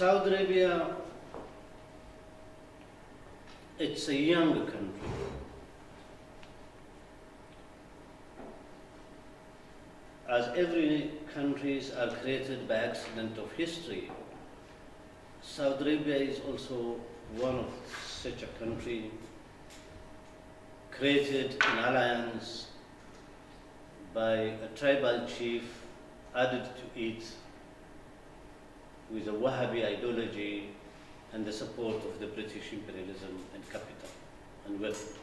Saudi Arabia, it's a young country. As every countries are created by accident of history, Saudi Arabia is also one of such a country created in alliance by a tribal chief added to it with a Wahhabi ideology and the support of the British imperialism and capital and wealth.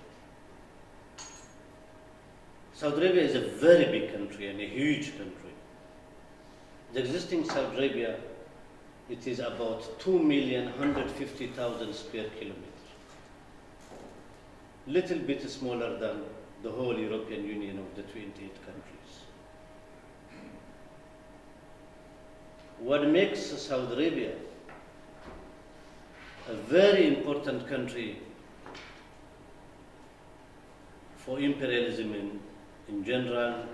Saudi Arabia is a very big country and a huge country. The existing Saudi Arabia, it is about 2,150,000 square kilometers. Little bit smaller than the whole European Union of the 28 countries. What makes Saudi Arabia a very important country for imperialism in, in general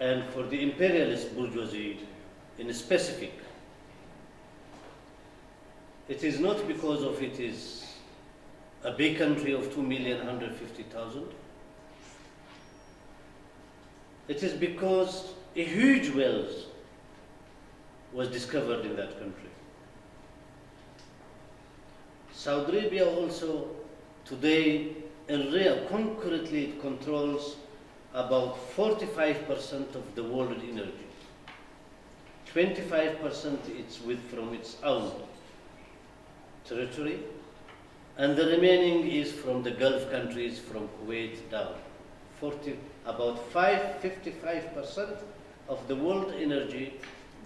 and for the imperialist bourgeoisie in specific. It is not because of it is a big country of 2,150,000. It is because a huge wealth was discovered in that country. Saudi Arabia also today in real concretely it controls about 45% of the world energy. 25% it's with from its own territory and the remaining is from the Gulf countries from Kuwait down. 40, about 5, 55% of the world energy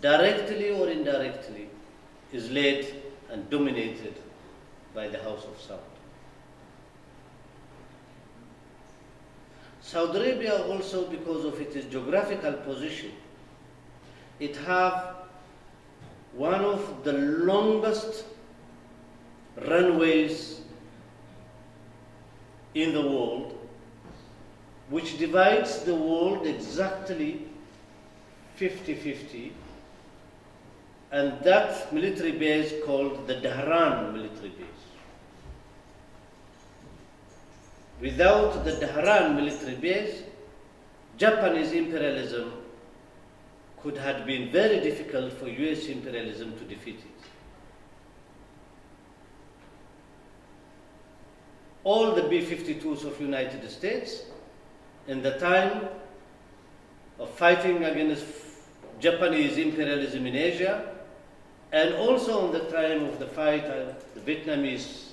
directly or indirectly is led and dominated by the House of Saud. Saudi Arabia also because of its geographical position, it have one of the longest runways in the world, which divides the world exactly 50-50, and that military base called the Dhahran military base. Without the Dhahran military base, Japanese imperialism could have been very difficult for US imperialism to defeat it. All the B-52s of United States in the time of fighting against Japanese imperialism in Asia, and also on the time of the fight, uh, the Vietnamese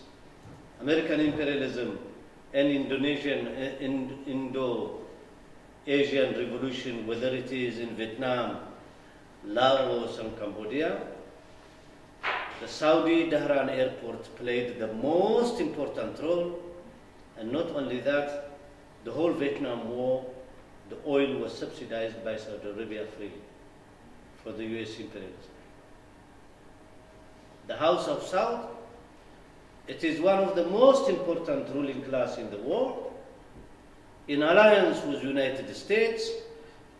American imperialism and Indonesian, uh, in, Indo-Asian revolution, whether it is in Vietnam, Laos, and Cambodia, the Saudi Dhahran airport played the most important role, and not only that, the whole Vietnam War, the oil was subsidized by Saudi Arabia freely for the US imperialism. The House of Saud, it is one of the most important ruling class in the world. In alliance with United States,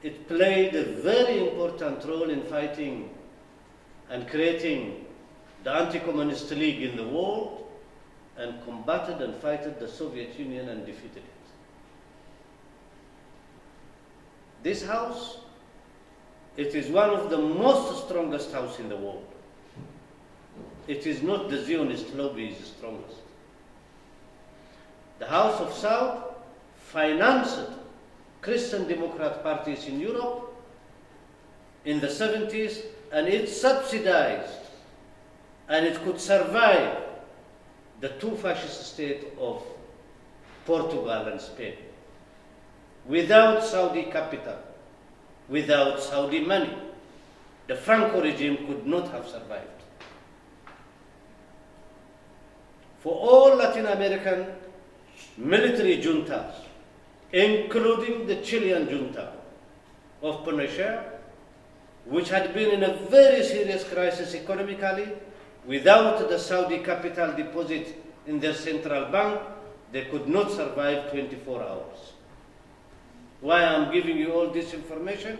it played a very important role in fighting and creating the anti-communist league in the world and combated and fighted the Soviet Union and defeated it. This house, it is one of the most strongest house in the world. It is not the Zionist lobby is the strongest. The House of Saud financed Christian Democrat parties in Europe in the 70s and it subsidized and it could survive the two fascist states of Portugal and Spain without Saudi capital, without Saudi money. The Franco regime could not have survived. For all Latin American military juntas, including the Chilean junta of Pinochet, which had been in a very serious crisis economically, without the Saudi capital deposit in their central bank, they could not survive 24 hours. Why I'm giving you all this information?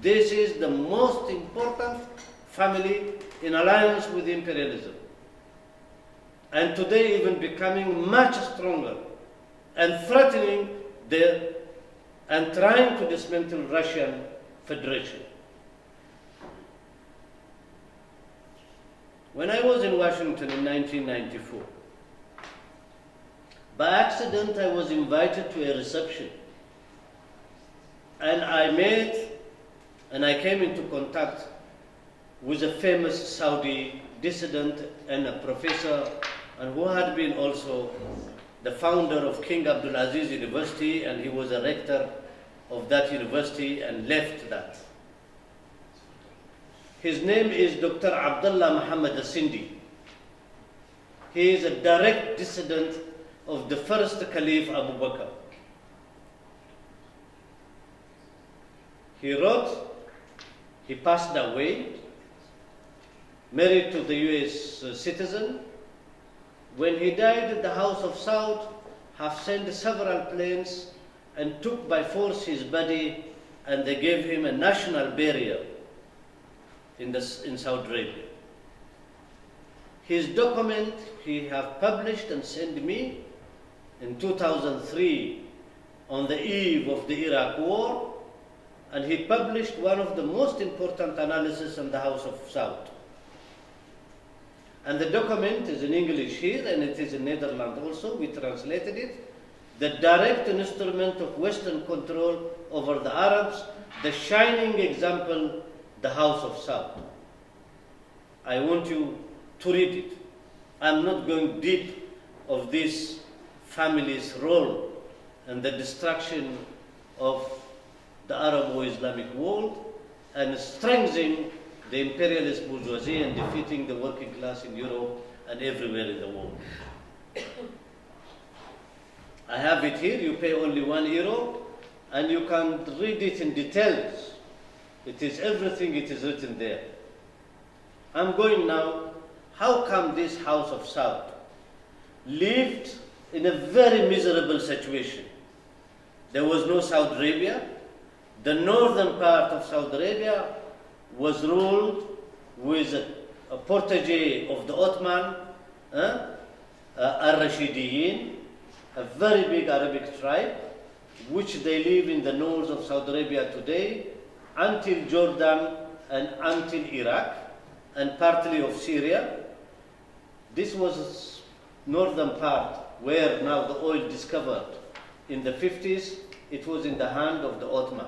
This is the most important family in alliance with imperialism. And today even becoming much stronger and threatening the, and trying to dismantle Russian Federation. When I was in Washington in 1994, by accident I was invited to a reception and I met and I came into contact with a famous Saudi dissident and a professor and who had been also the founder of King Abdulaziz University and he was a rector of that university and left that. His name is Dr. Abdullah Muhammad Sindi. He is a direct descendant of the first Caliph Abu Bakr. He wrote, he passed away, married to the US uh, citizen. When he died, the House of Saud have sent several planes and took by force his body and they gave him a national burial in, the, in Saudi Arabia. His document he have published and sent me in 2003 on the eve of the Iraq war, and he published one of the most important analysis on the House of Saud. And the document is in English here, and it is in Netherlands also. We translated it. The direct instrument of Western control over the Arabs, the shining example the house of Saud. I want you to read it. I'm not going deep of this family's role and the destruction of the Arab or Islamic world and strengthening the imperialist bourgeoisie and defeating the working class in Europe and everywhere in the world. I have it here, you pay only one euro and you can read it in details it is everything, it is written there. I'm going now, how come this house of Saud lived in a very miserable situation? There was no Saudi Arabia. The northern part of Saudi Arabia was ruled with a, a protege of the Ottoman, uh, uh, Al-Rashidiyin, a very big Arabic tribe, which they live in the north of Saudi Arabia today, until Jordan and until Iraq and partly of Syria. This was northern part where now the oil discovered in the 50s. It was in the hand of the Ottoman.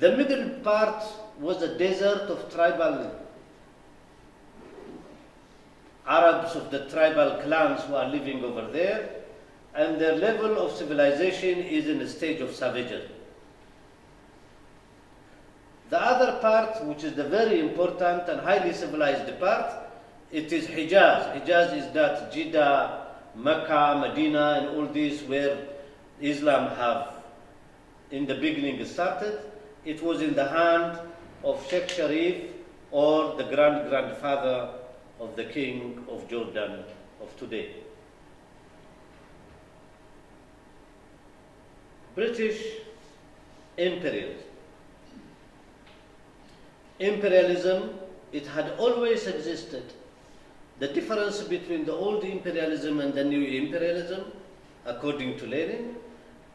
The middle part was a desert of tribal Arabs of the tribal clans who are living over there, and their level of civilization is in a stage of savagery. The other part, which is the very important and highly civilized part, it is Hijaz. Hijaz is that Jeddah, Mecca, Medina, and all these where Islam have in the beginning started. It was in the hand of Sheikh Sharif or the grand grandfather of the king of Jordan of today. British imperialism imperialism, it had always existed. The difference between the old imperialism and the new imperialism, according to Lenin,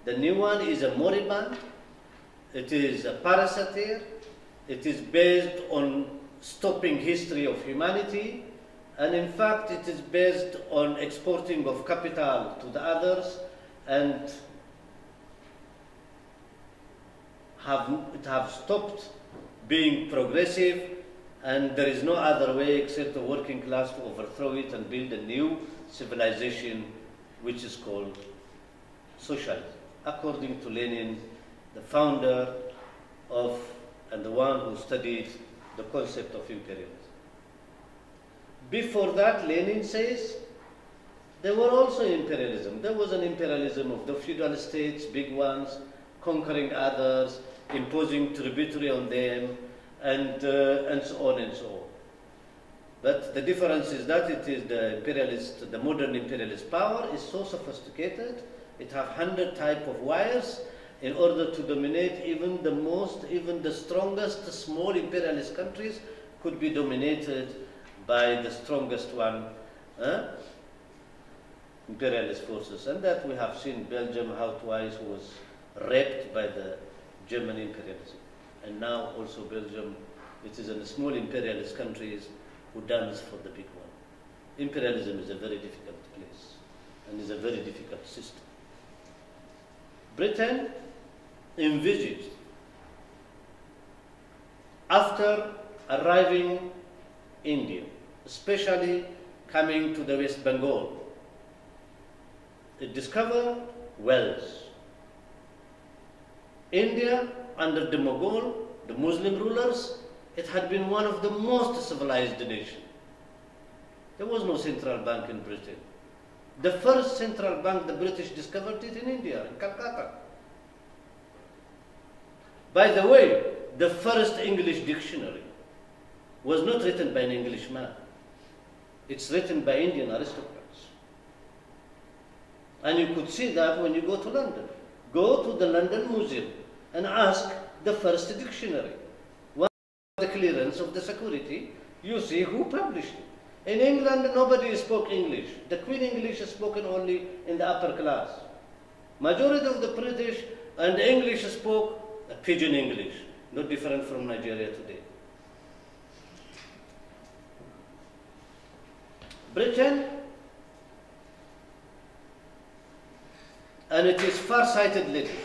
the new one is a moribund, it is a parasite, it is based on stopping history of humanity, and in fact it is based on exporting of capital to the others and have, it have stopped being progressive, and there is no other way except the working class to overthrow it and build a new civilization which is called socialism. According to Lenin, the founder of and the one who studied the concept of imperialism. Before that, Lenin says there were also imperialism. There was an imperialism of the feudal states, big ones, conquering others, imposing tributary on them, and, uh, and so on and so on. But the difference is that it is the imperialist, the modern imperialist power is so sophisticated, it has hundred type of wires, in order to dominate even the most, even the strongest small imperialist countries could be dominated by the strongest one, uh, imperialist forces. And that we have seen Belgium, how twice was raped by the German imperialism. And now also Belgium, it is in small imperialist countries who dance for the big one. Imperialism is a very difficult place and is a very difficult system. Britain envisaged after arriving India, especially coming to the West Bengal, it discovered wells. India, under the Mughal, the Muslim rulers, it had been one of the most civilized nations. There was no central bank in Britain. The first central bank the British discovered it in India, in Calcutta. By the way, the first English dictionary was not written by an Englishman. It's written by Indian aristocrats. And you could see that when you go to London. Go to the London Museum and ask the first dictionary. Once the clearance of the security, you see who published it. In England, nobody spoke English. The Queen English is spoken only in the upper class. Majority of the British and English spoke pidgin English, not different from Nigeria today. Britain, and it is far-sighted leadership.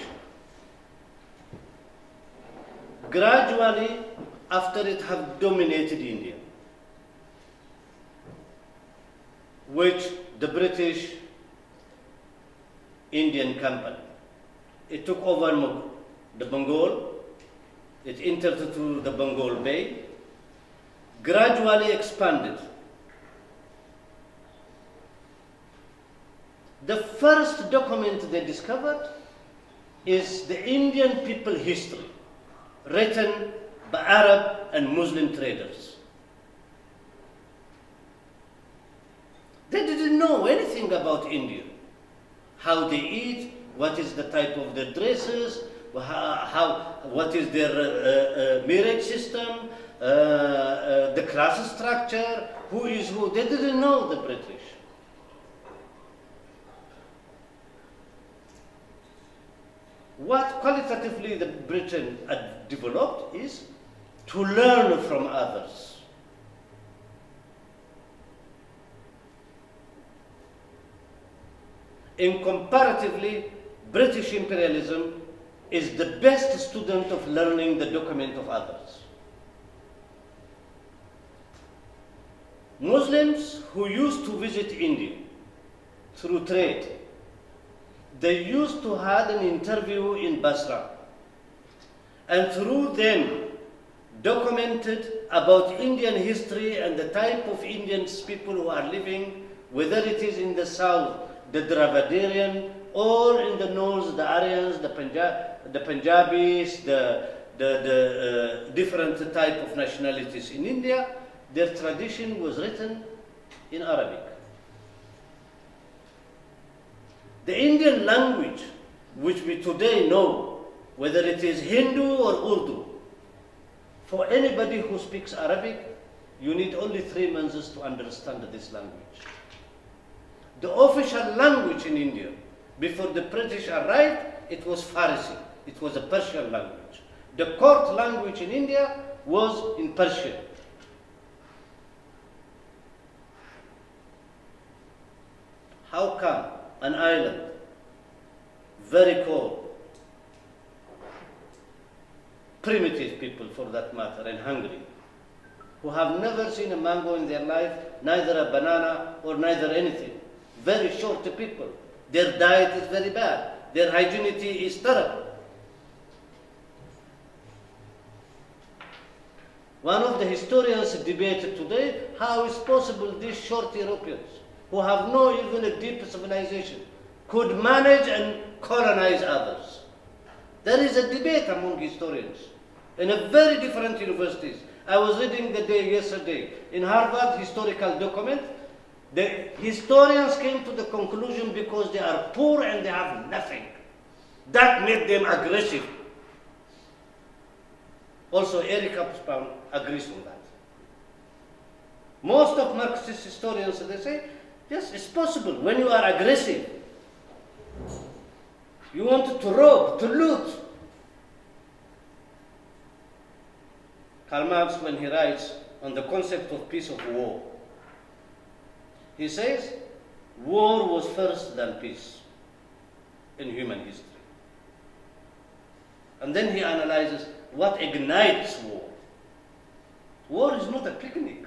Gradually, after it have dominated India, which the British Indian Company, it took over the Bengal, it entered through the Bengal Bay, gradually expanded. The first document they discovered is the Indian people history, written by Arab and Muslim traders. They didn't know anything about India, how they eat, what is the type of their dresses, how, how what is their uh, uh, marriage system, uh, uh, the class structure, who is who. They didn't know the British. What qualitatively the Britain developed is to learn from others. In comparatively, British imperialism is the best student of learning the document of others. Muslims who used to visit India through trade, they used to have an interview in Basra and through them documented about Indian history and the type of Indian people who are living, whether it is in the south, the Dravidian, or in the north, the Aryans, the, Punjab, the Punjabis, the, the, the uh, different type of nationalities in India, their tradition was written in Arabic. The Indian language, which we today know, whether it is Hindu or Urdu, for anybody who speaks Arabic, you need only three months to understand this language. The official language in India before the British arrived, it was Farsi. It was a Persian language. The court language in India was in Persian. How come an island, very cold, primitive people for that matter, and hungry, who have never seen a mango in their life, neither a banana or neither anything, very short people, their diet is very bad. Their hygiene is terrible. One of the historians debated today how it's possible these short Europeans, who have no even a deep civilization, could manage and colonize others. There is a debate among historians in a very different universities. I was reading the day yesterday in Harvard historical document the historians came to the conclusion because they are poor and they have nothing. That made them aggressive. Also, Eric Hobsbawm agrees on that. Most of Marxist historians, they say, yes, it's possible. When you are aggressive, you want to rob, to loot. Karl Marx, when he writes on the concept of peace of war, he says, war was first than peace in human history. And then he analyzes what ignites war. War is not a picnic.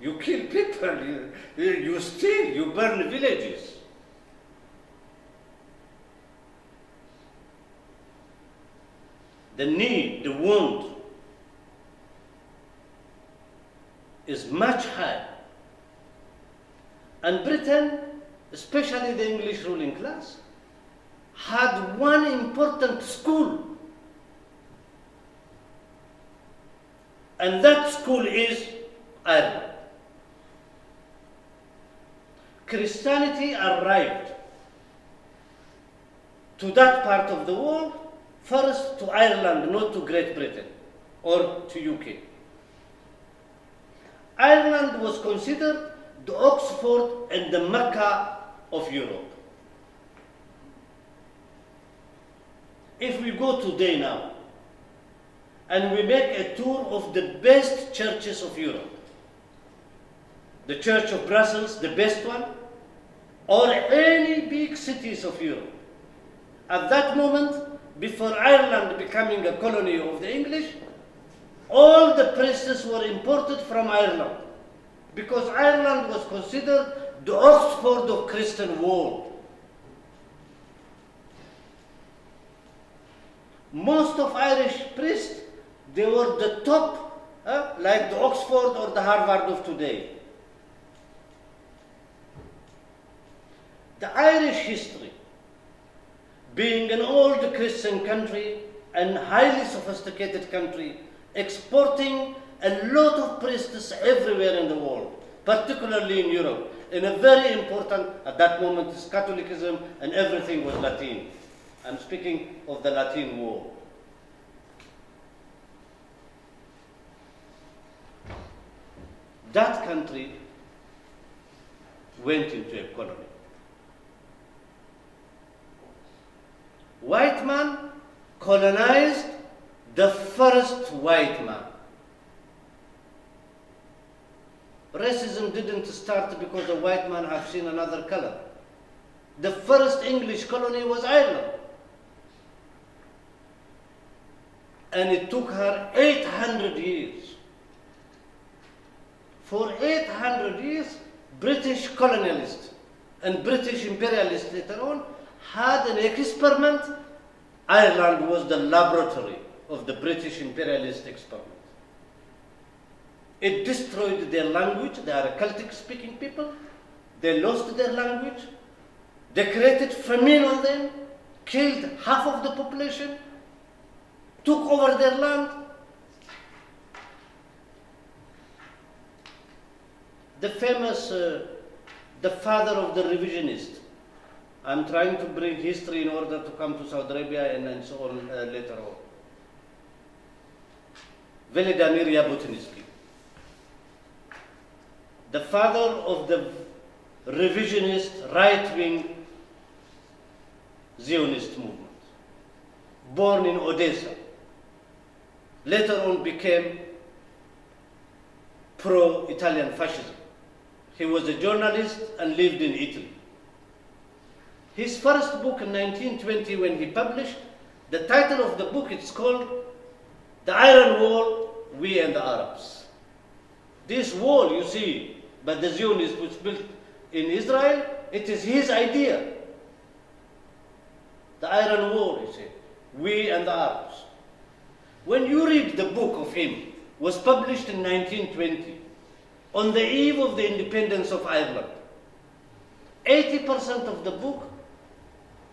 You kill people, you, you steal, you burn villages. The need, the wound is much higher. And Britain, especially the English ruling class, had one important school. And that school is Ireland. Christianity arrived to that part of the world first to Ireland, not to Great Britain or to UK. Ireland was considered the Oxford and the Mecca of Europe. If we go today now and we make a tour of the best churches of Europe, the Church of Brussels, the best one, or any big cities of Europe, at that moment, before Ireland becoming a colony of the English, all the priests were imported from Ireland. Because Ireland was considered the Oxford of Christian world. Most of Irish priests, they were the top, uh, like the Oxford or the Harvard of today. The Irish history, being an old Christian country and highly sophisticated country, exporting a lot of priests everywhere in the world, particularly in Europe. And a very important, at that moment, is Catholicism and everything was Latin. I'm speaking of the Latin world. That country went into a colony. White man colonized the first white man. Racism didn't start because a white man have seen another color. The first English colony was Ireland. And it took her 800 years. For 800 years, British colonialists and British imperialists later on had an experiment. Ireland was the laboratory of the British imperialist experiment. It destroyed their language. They are a Celtic speaking people. They lost their language. They created famine on them, killed half of the population, took over their land. The famous, uh, the father of the revisionist. I'm trying to bring history in order to come to Saudi Arabia and, and so on uh, later on. Vladimir Jabotinsky, the father of the revisionist right-wing Zionist movement, born in Odessa, later on became pro-Italian fascism. He was a journalist and lived in Italy. His first book in 1920 when he published, the title of the book is called The Iron Wall, We and the Arabs. This wall you see by the Zionists was built in Israel, it is his idea. The Iron Wall, he said, we and the Arabs. When you read the book of him, was published in 1920, on the eve of the independence of Ireland. 80% of the book,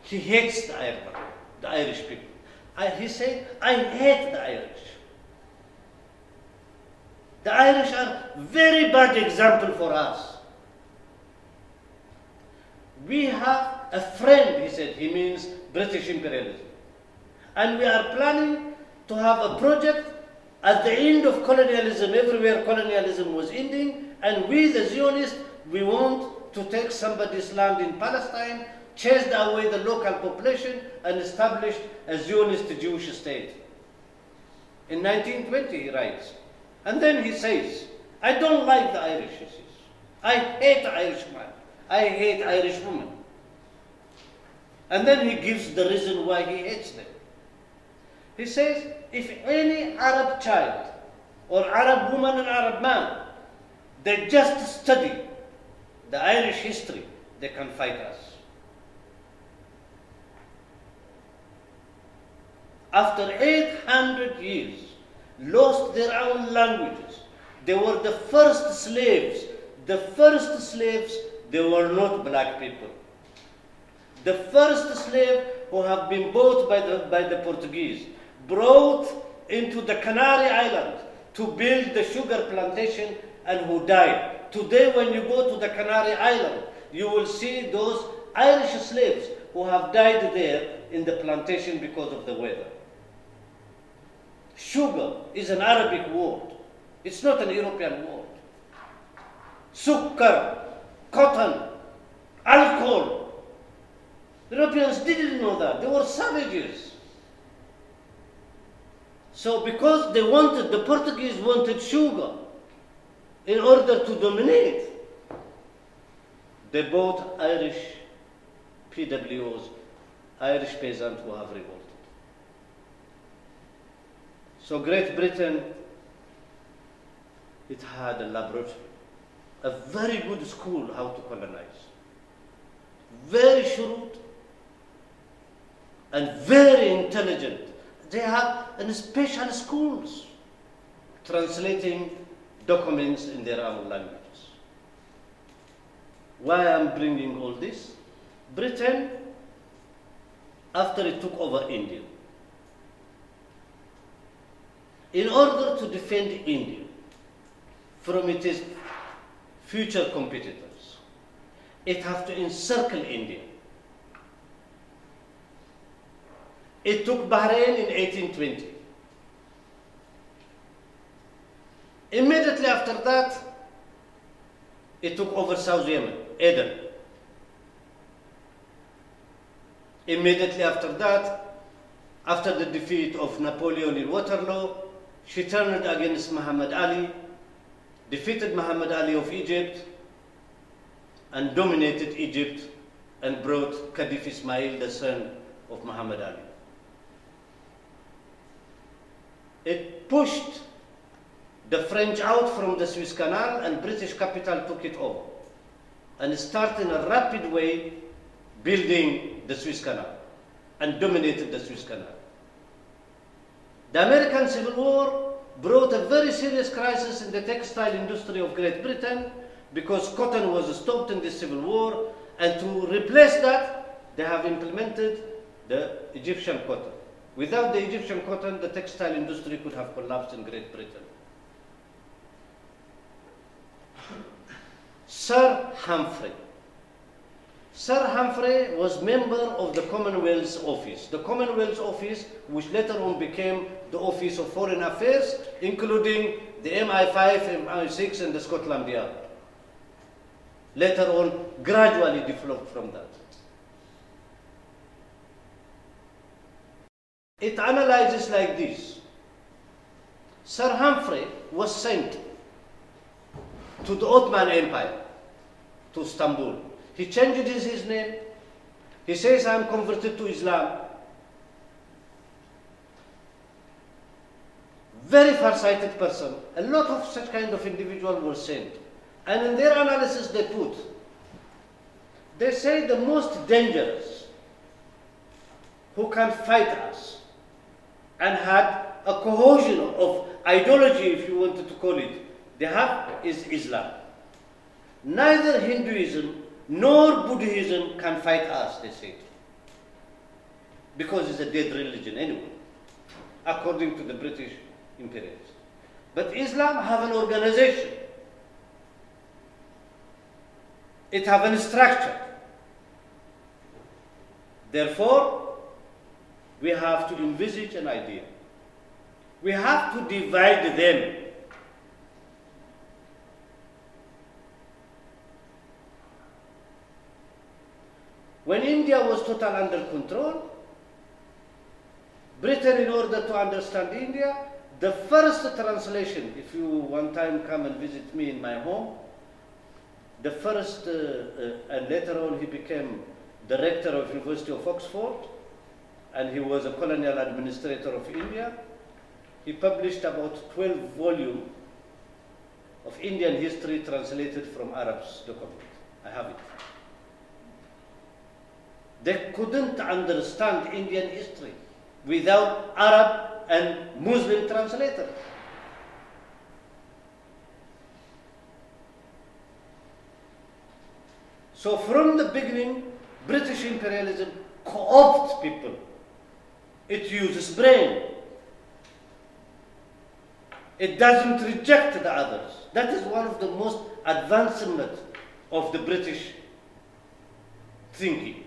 he hates the Ireland, the Irish people. I, he said, I hate the Irish. The Irish are very bad example for us. we have a friend, he said, he means British imperialism. And we are planning to have a project at the end of colonialism, everywhere colonialism was ending, and we, the Zionists, we want to take somebody's land in Palestine, chase away the local population, and establish a Zionist Jewish state. In 1920, he writes. And then he says, I don't like the Irish, he says. I hate Irishman. I hate Irish women. And then he gives the reason why he hates them. He says, if any Arab child or Arab woman and Arab man, they just study the Irish history, they can fight us. After 800 years, lost their own languages. They were the first slaves. The first slaves, they were not black people. The first slave who have been bought by the, by the Portuguese, brought into the Canary Islands to build the sugar plantation and who died. Today, when you go to the Canary Island, you will see those Irish slaves who have died there in the plantation because of the weather. Sugar is an Arabic word. It's not an European word. Sukkar, cotton, alcohol. The Europeans didn't know that. They were savages. So because they wanted, the Portuguese wanted sugar in order to dominate, they bought Irish PWOs, Irish peasants who have revolted. So Great Britain, it had a laboratory, a very good school how to colonize, very shrewd and very intelligent. They have special schools translating documents in their own languages. Why I'm bringing all this? Britain, after it took over India, in order to defend India from its future competitors, it has to encircle India. It took Bahrain in 1820. Immediately after that, it took over South Yemen, Aden. Immediately after that, after the defeat of Napoleon in Waterloo, she turned against Muhammad Ali, defeated Muhammad Ali of Egypt, and dominated Egypt and brought Khedive Ismail, the son of Muhammad Ali. It pushed the French out from the Suez Canal and British capital took it over and started in a rapid way building the Suez Canal and dominated the Suez Canal. The American Civil War brought a very serious crisis in the textile industry of Great Britain because cotton was stopped in the Civil War and to replace that they have implemented the Egyptian cotton. Without the Egyptian cotton, the textile industry could have collapsed in Great Britain. Sir Humphrey. Sir Humphrey was member of the Commonwealth Office. The Commonwealth Office, which later on became the Office of Foreign Affairs, including the MI5, MI6, and the Scotland Yard. Later on, gradually developed from that. It analyzes like this. Sir Humphrey was sent to the Ottoman Empire, to Istanbul. He changed his, his name. He says, I'm converted to Islam. Very far-sighted person. A lot of such kind of individual were sent. And in their analysis they put, they say the most dangerous who can fight us and had a cohesion of ideology, if you wanted to call it, they have is Islam. Neither Hinduism nor Buddhism can fight us, they say. Because it's a dead religion anyway, according to the British imperialists. But Islam have an organization. It have a structure. Therefore, we have to envisage an idea. We have to divide them. When India was total under control, Britain, in order to understand India, the first translation, if you one time come and visit me in my home, the first, uh, uh, and later on he became director of University of Oxford, and he was a colonial administrator of India. He published about 12 volumes of Indian history translated from Arab's document. I have it. They couldn't understand Indian history without Arab and Muslim translators. So from the beginning, British imperialism co-opts people. It uses brain. It doesn't reject the others. That is one of the most advancement of the British thinking,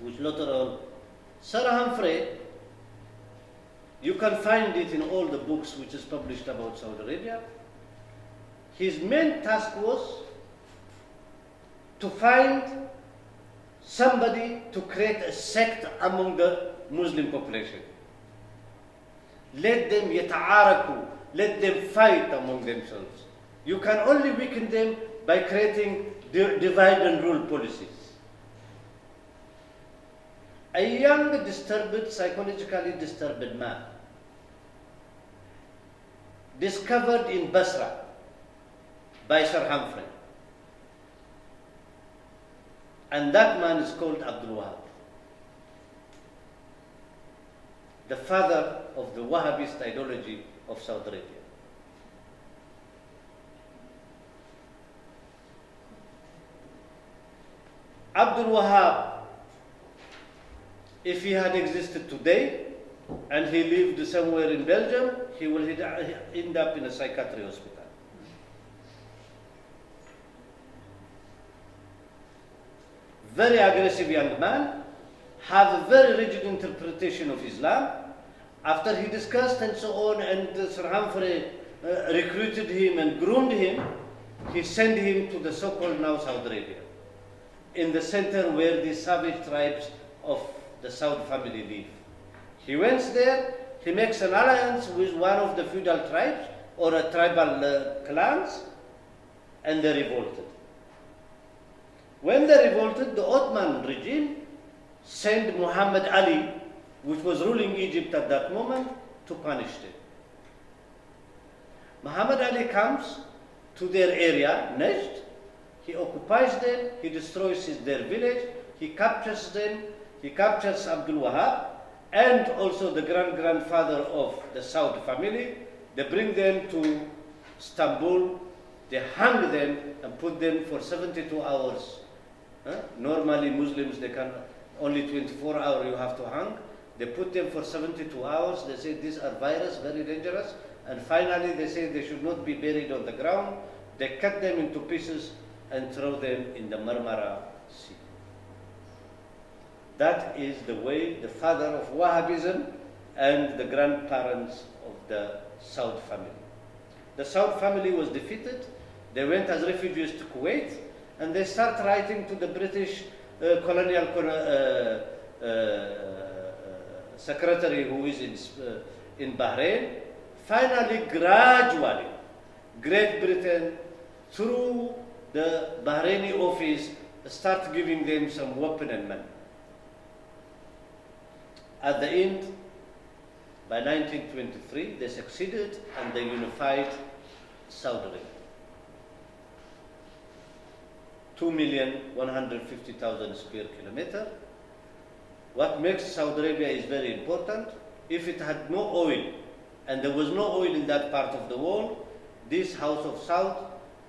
which later on Sir Humphrey, you can find it in all the books which is published about Saudi Arabia. His main task was to find somebody to create a sect among the Muslim population. Let them yata'araku, let them fight among themselves. You can only weaken them by creating divide and rule policies. A young, disturbed, psychologically disturbed man discovered in Basra by Sir Humphrey. And that man is called Abdul Wahab, the father of the Wahhabist ideology of Saudi Arabia. Abdul Wahab if he had existed today and he lived somewhere in Belgium, he will end up in a psychiatric hospital. Very aggressive young man, have a very rigid interpretation of Islam. After he discussed and so on, and Sir Humphrey uh, recruited him and groomed him, he sent him to the so-called now Saudi Arabia, in the center where the savage tribes of the Saud family live. He went there, he makes an alliance with one of the feudal tribes or a tribal uh, clans, and they revolted. When they revolted, the Ottoman regime sent Muhammad Ali, which was ruling Egypt at that moment, to punish them. Muhammad Ali comes to their area, Najd, he occupies them, he destroys their village, he captures them, he captures Abdul Wahab and also the grand-grandfather of the Saud family. They bring them to Istanbul, they hang them and put them for 72 hours. Huh? Normally Muslims, they can only 24 hours you have to hang. They put them for 72 hours. They say these are virus, very dangerous. And finally they say they should not be buried on the ground. They cut them into pieces and throw them in the Marmara Sea. That is the way the father of Wahhabism and the grandparents of the Saud family. The Saud family was defeated. They went as refugees to Kuwait and they start writing to the British uh, colonial uh, uh, secretary who is in, uh, in Bahrain. Finally, gradually, Great Britain, through the Bahraini office, start giving them some weapon and money. At the end, by 1923, they succeeded and they unified Saudi Arabia. 2,150,000 square kilometer. What makes Saudi Arabia is very important. If it had no oil, and there was no oil in that part of the world, this House of Saud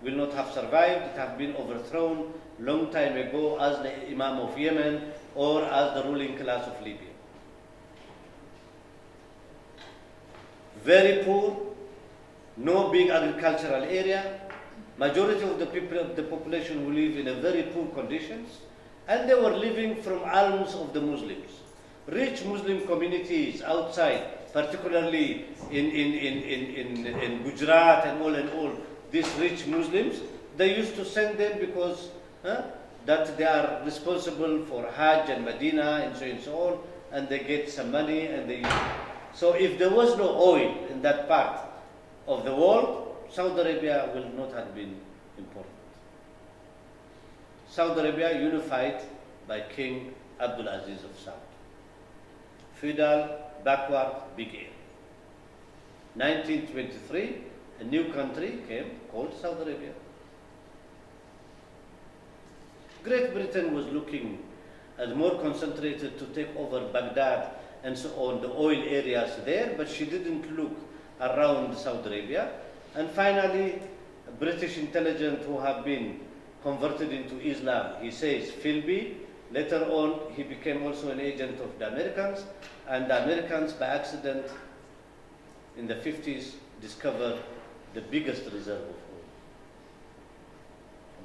will not have survived. It have been overthrown long time ago as the Imam of Yemen or as the ruling class of Libya. very poor, no big agricultural area, majority of the people the population who live in a very poor conditions, and they were living from alms of the Muslims. Rich Muslim communities outside, particularly in, in, in, in, in, in Gujarat and all and all, these rich Muslims, they used to send them because huh, that they are responsible for Hajj and Medina and so and so on, and they get some money and they. So if there was no oil in that part of the world, Saudi Arabia will not have been important. Saudi Arabia unified by King Abdul Aziz of Saud. Feudal, backward, big air. 1923, a new country came called Saudi Arabia. Great Britain was looking as more concentrated to take over Baghdad and so on, the oil areas there, but she didn't look around Saudi Arabia. And finally, British intelligence who have been converted into Islam, he says Philby. Later on, he became also an agent of the Americans, and the Americans, by accident, in the 50s, discovered the biggest reserve of oil,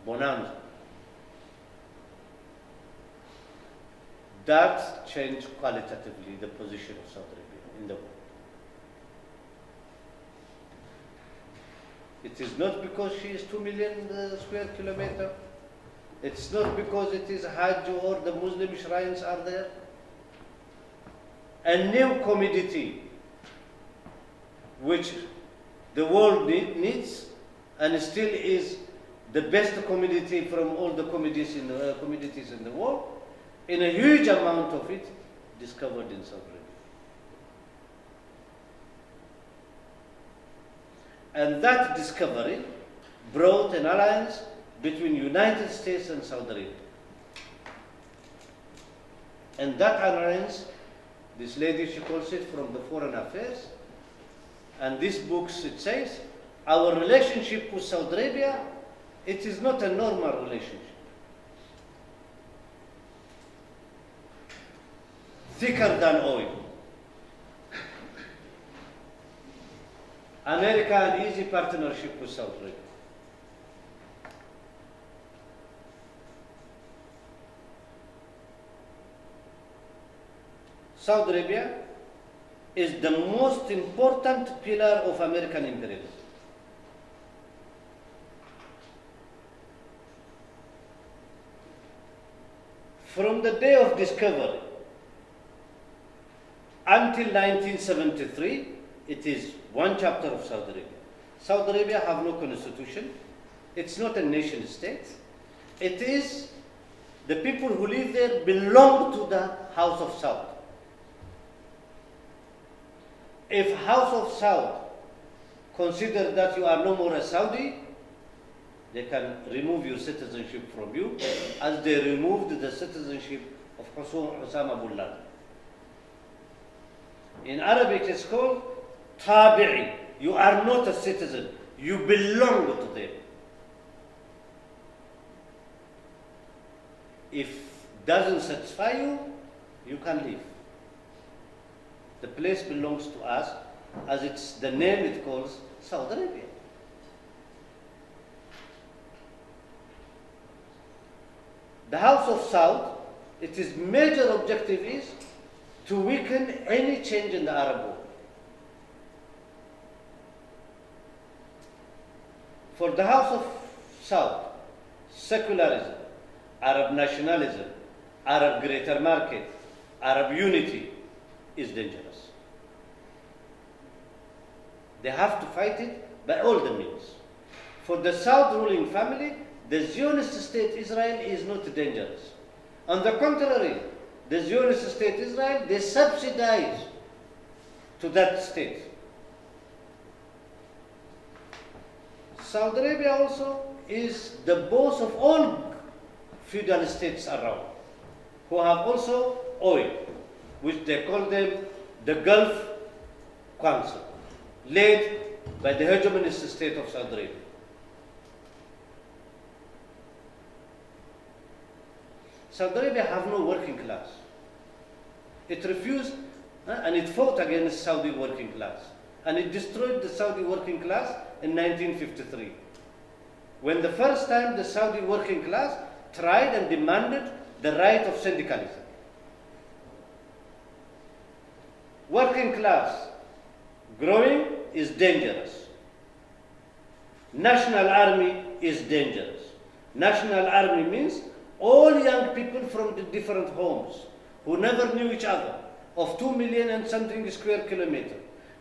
Bonanza. That changed qualitatively the position of Saudi Arabia in the world. It is not because she is 2 million uh, square kilometer. It's not because it is Hajj or the Muslim shrines are there. A new commodity which the world need, needs and still is the best commodity from all the commodities in the, uh, commodities in the world, in a huge amount of it discovered in Saudi Arabia. And that discovery brought an alliance between United States and Saudi Arabia. And that alliance, this lady, she calls it from the foreign affairs, and this book, it says, our relationship with Saudi Arabia, it is not a normal relationship. Thicker than oil. America an easy partnership with Saudi Arabia. Saudi Arabia is the most important pillar of American imperialism. From the day of discovery until 1973, it is one chapter of Saudi Arabia. Saudi Arabia have no constitution. It's not a nation state. It is the people who live there belong to the House of Saud. If House of Saud consider that you are no more a Saudi, they can remove your citizenship from you as they removed the citizenship of bin Laden. In Arabic it's called tabi'i. You are not a citizen. You belong to them. If doesn't satisfy you, you can leave. The place belongs to us, as it's the name it calls Saudi Arabia. The House of Saud, its major objective is to weaken any change in the Arab world. For the House of Saud, secularism, Arab nationalism, Arab greater market, Arab unity is dangerous. They have to fight it by all the means. For the Saud ruling family, the Zionist state Israel is not dangerous. On the contrary, the Zionist state Israel, they subsidize to that state. Saudi Arabia also is the boss of all feudal states around, who have also oil, which they call them the Gulf Council, led by the hegemonist state of Saudi Arabia. Saudi Arabia have no working class. It refused and it fought against Saudi working class. And it destroyed the Saudi working class in 1953. When the first time the Saudi working class tried and demanded the right of syndicalism. Working class growing is dangerous. National army is dangerous. National army means all young people from the different homes who never knew each other, of two million and something square kilometer,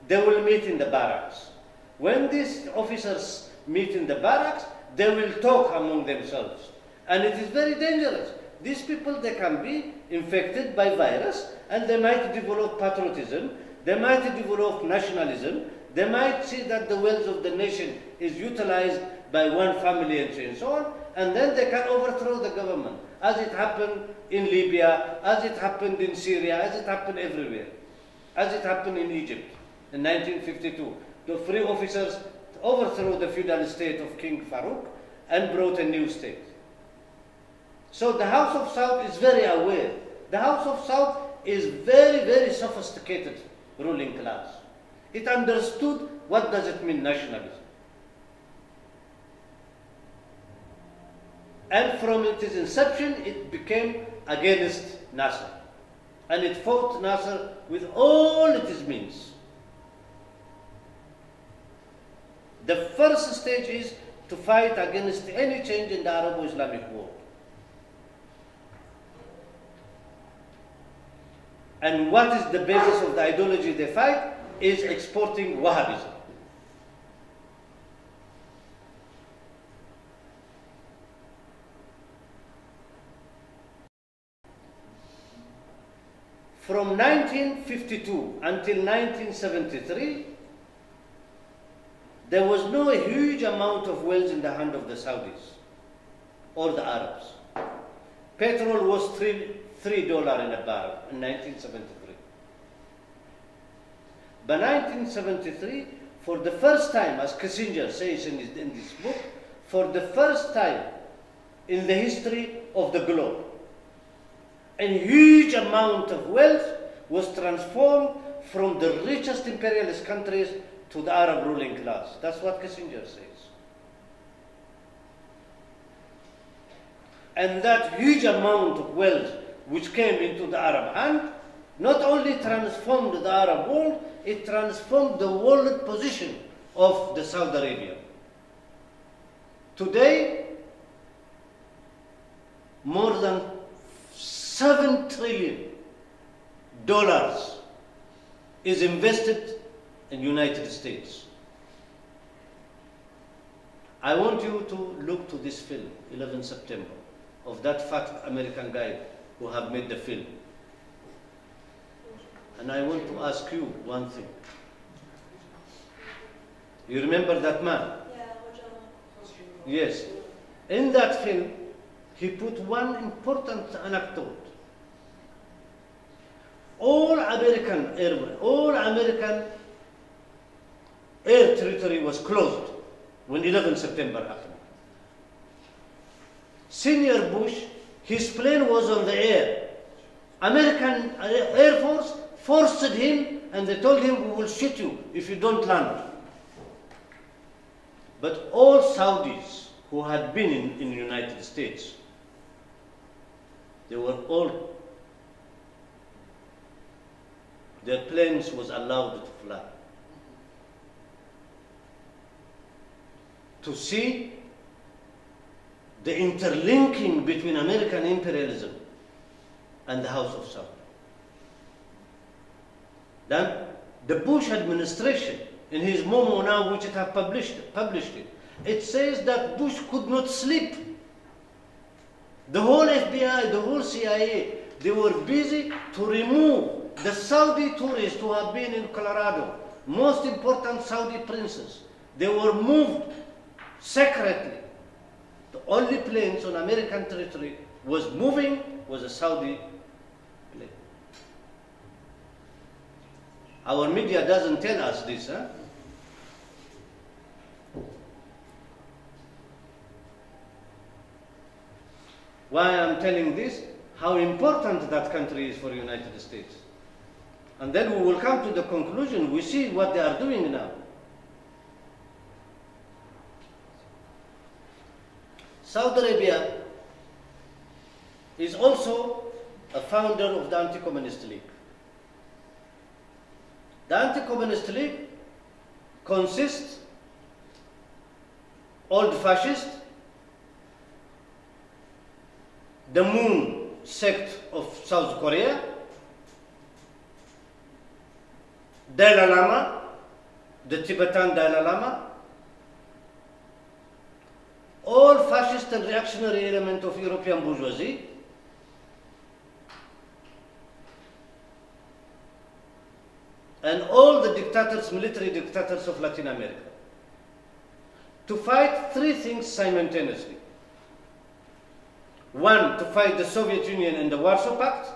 they will meet in the barracks. When these officers meet in the barracks, they will talk among themselves. And it is very dangerous. These people, they can be infected by virus and they might develop patriotism, they might develop nationalism, they might see that the wealth of the nation is utilized by one family and so on, and then they can overthrow the government, as it happened in Libya, as it happened in Syria, as it happened everywhere, as it happened in Egypt in 1952. The free officers overthrew the feudal state of King Farouk and brought a new state. So the House of Saud is very aware. The House of Saud is very, very sophisticated ruling class. It understood what does it mean nationalism. And from its inception, it became against Nasser. And it fought Nasser with all its means. The first stage is to fight against any change in the Arab-Islamic world. And what is the basis of the ideology they fight is exporting Wahhabism. From 1952 until 1973, there was no huge amount of wealth in the hand of the Saudis or the Arabs. Petrol was three, three dollar in a barrel in 1973. By 1973, for the first time, as Kissinger says in, his, in this book, for the first time in the history of the globe, a huge amount of wealth was transformed from the richest imperialist countries to the Arab ruling class. That's what Kissinger says. And that huge amount of wealth which came into the Arab hand not only transformed the Arab world, it transformed the world position of the Saudi Arabia. Today, more than 7 trillion dollars is invested United States. I want you to look to this film, 11 September, of that fat American guy who have made the film. And I want to ask you one thing. You remember that man? Yes. In that film, he put one important anecdote. All American airmen, all American air territory was closed when 11 September happened. Senior Bush, his plane was on the air. American uh, Air Force forced him and they told him, we will shoot you if you don't land. But all Saudis who had been in, in the United States, they were all, their planes was allowed to fly. To see the interlinking between American imperialism and the House of Saudi. Then the Bush administration, in his memo now, which it have published, published it, it says that Bush could not sleep. The whole FBI, the whole CIA, they were busy to remove the Saudi tourists who have been in Colorado, most important Saudi princes. They were moved secretly. The only planes on American territory was moving was a Saudi plane. Our media doesn't tell us this, huh? Why I'm telling this? How important that country is for the United States. And then we will come to the conclusion, we see what they are doing now. Saudi Arabia is also a founder of the Anti-Communist League. The Anti-Communist League consists old fascist, the Moon sect of South Korea, Dalai Lama, the Tibetan Dalai Lama, all fascist and reactionary element of European bourgeoisie, and all the dictators, military dictators of Latin America, to fight three things simultaneously. One, to fight the Soviet Union and the Warsaw Pact,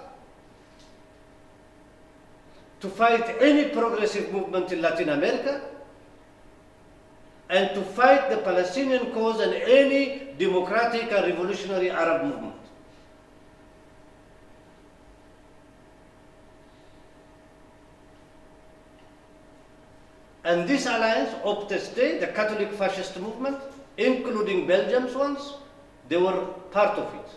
to fight any progressive movement in Latin America, and to fight the Palestinian cause and any democratic and revolutionary Arab movement. And this alliance, Opus Dei, the Catholic fascist movement, including Belgium's ones, they were part of it.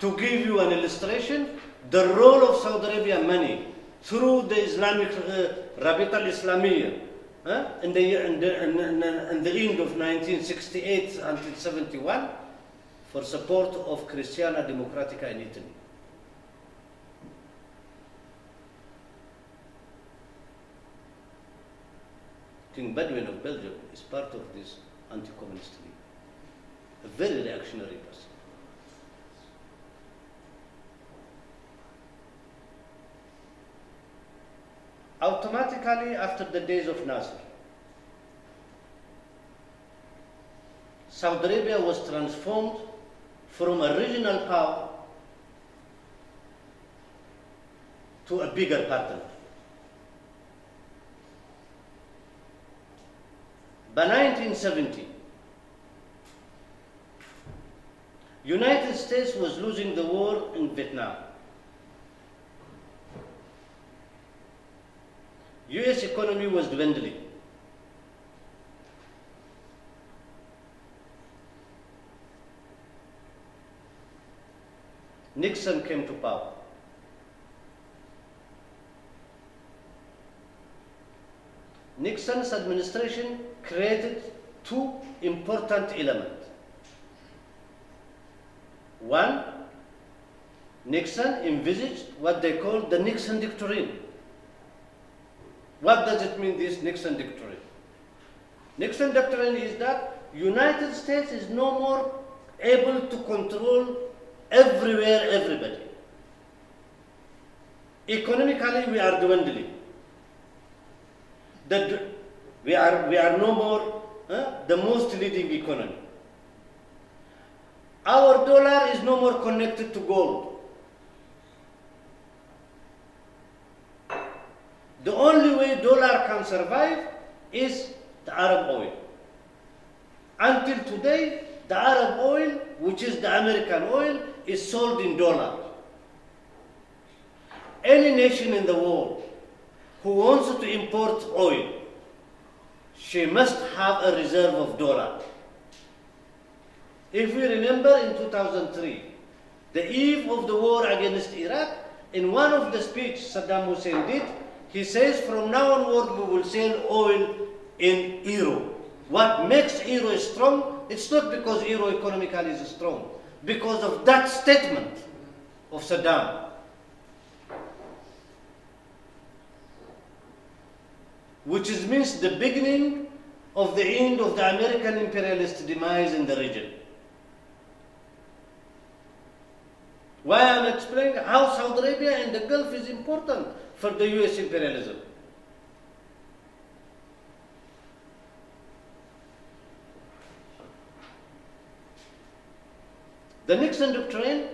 To give you an illustration, the role of Saudi Arabia money through the Islamic uh, Rabita al-Islamiyya uh, in, the, in, the, in, in the end of 1968 until 71 for support of Cristiana Democratica in Italy. King Baudouin of Belgium is part of this anti-communist league, a very reactionary person. Automatically after the days of Nasser, Saudi Arabia was transformed from a regional power to a bigger partner. By 1970, United States was losing the war in Vietnam. US economy was dwindling. Nixon came to power. Nixon's administration created two important elements. One, Nixon envisaged what they called the Nixon Doctrine. What does it mean, this Nixon Doctrine? Nixon Doctrine is that United States is no more able to control everywhere everybody. Economically, we are dwindling that we are, we are no more the most leading economy. Our dollar is no more connected to gold. The only way dollar can survive is the Arab oil. Until today, the Arab oil, which is the American oil, is sold in dollar. Any nation in the world who wants to import oil, she must have a reserve of dollar. If we remember in 2003, the eve of the war against Iraq, in one of the speeches Saddam Hussein did, he says from now onward we will sell oil in euro. What makes euro strong? It's not because euro economically is strong, because of that statement of Saddam. which is, means the beginning of the end of the American imperialist demise in the region. Why I'm explaining how Saudi Arabia and the Gulf is important for the US imperialism. The Nixon Doctrine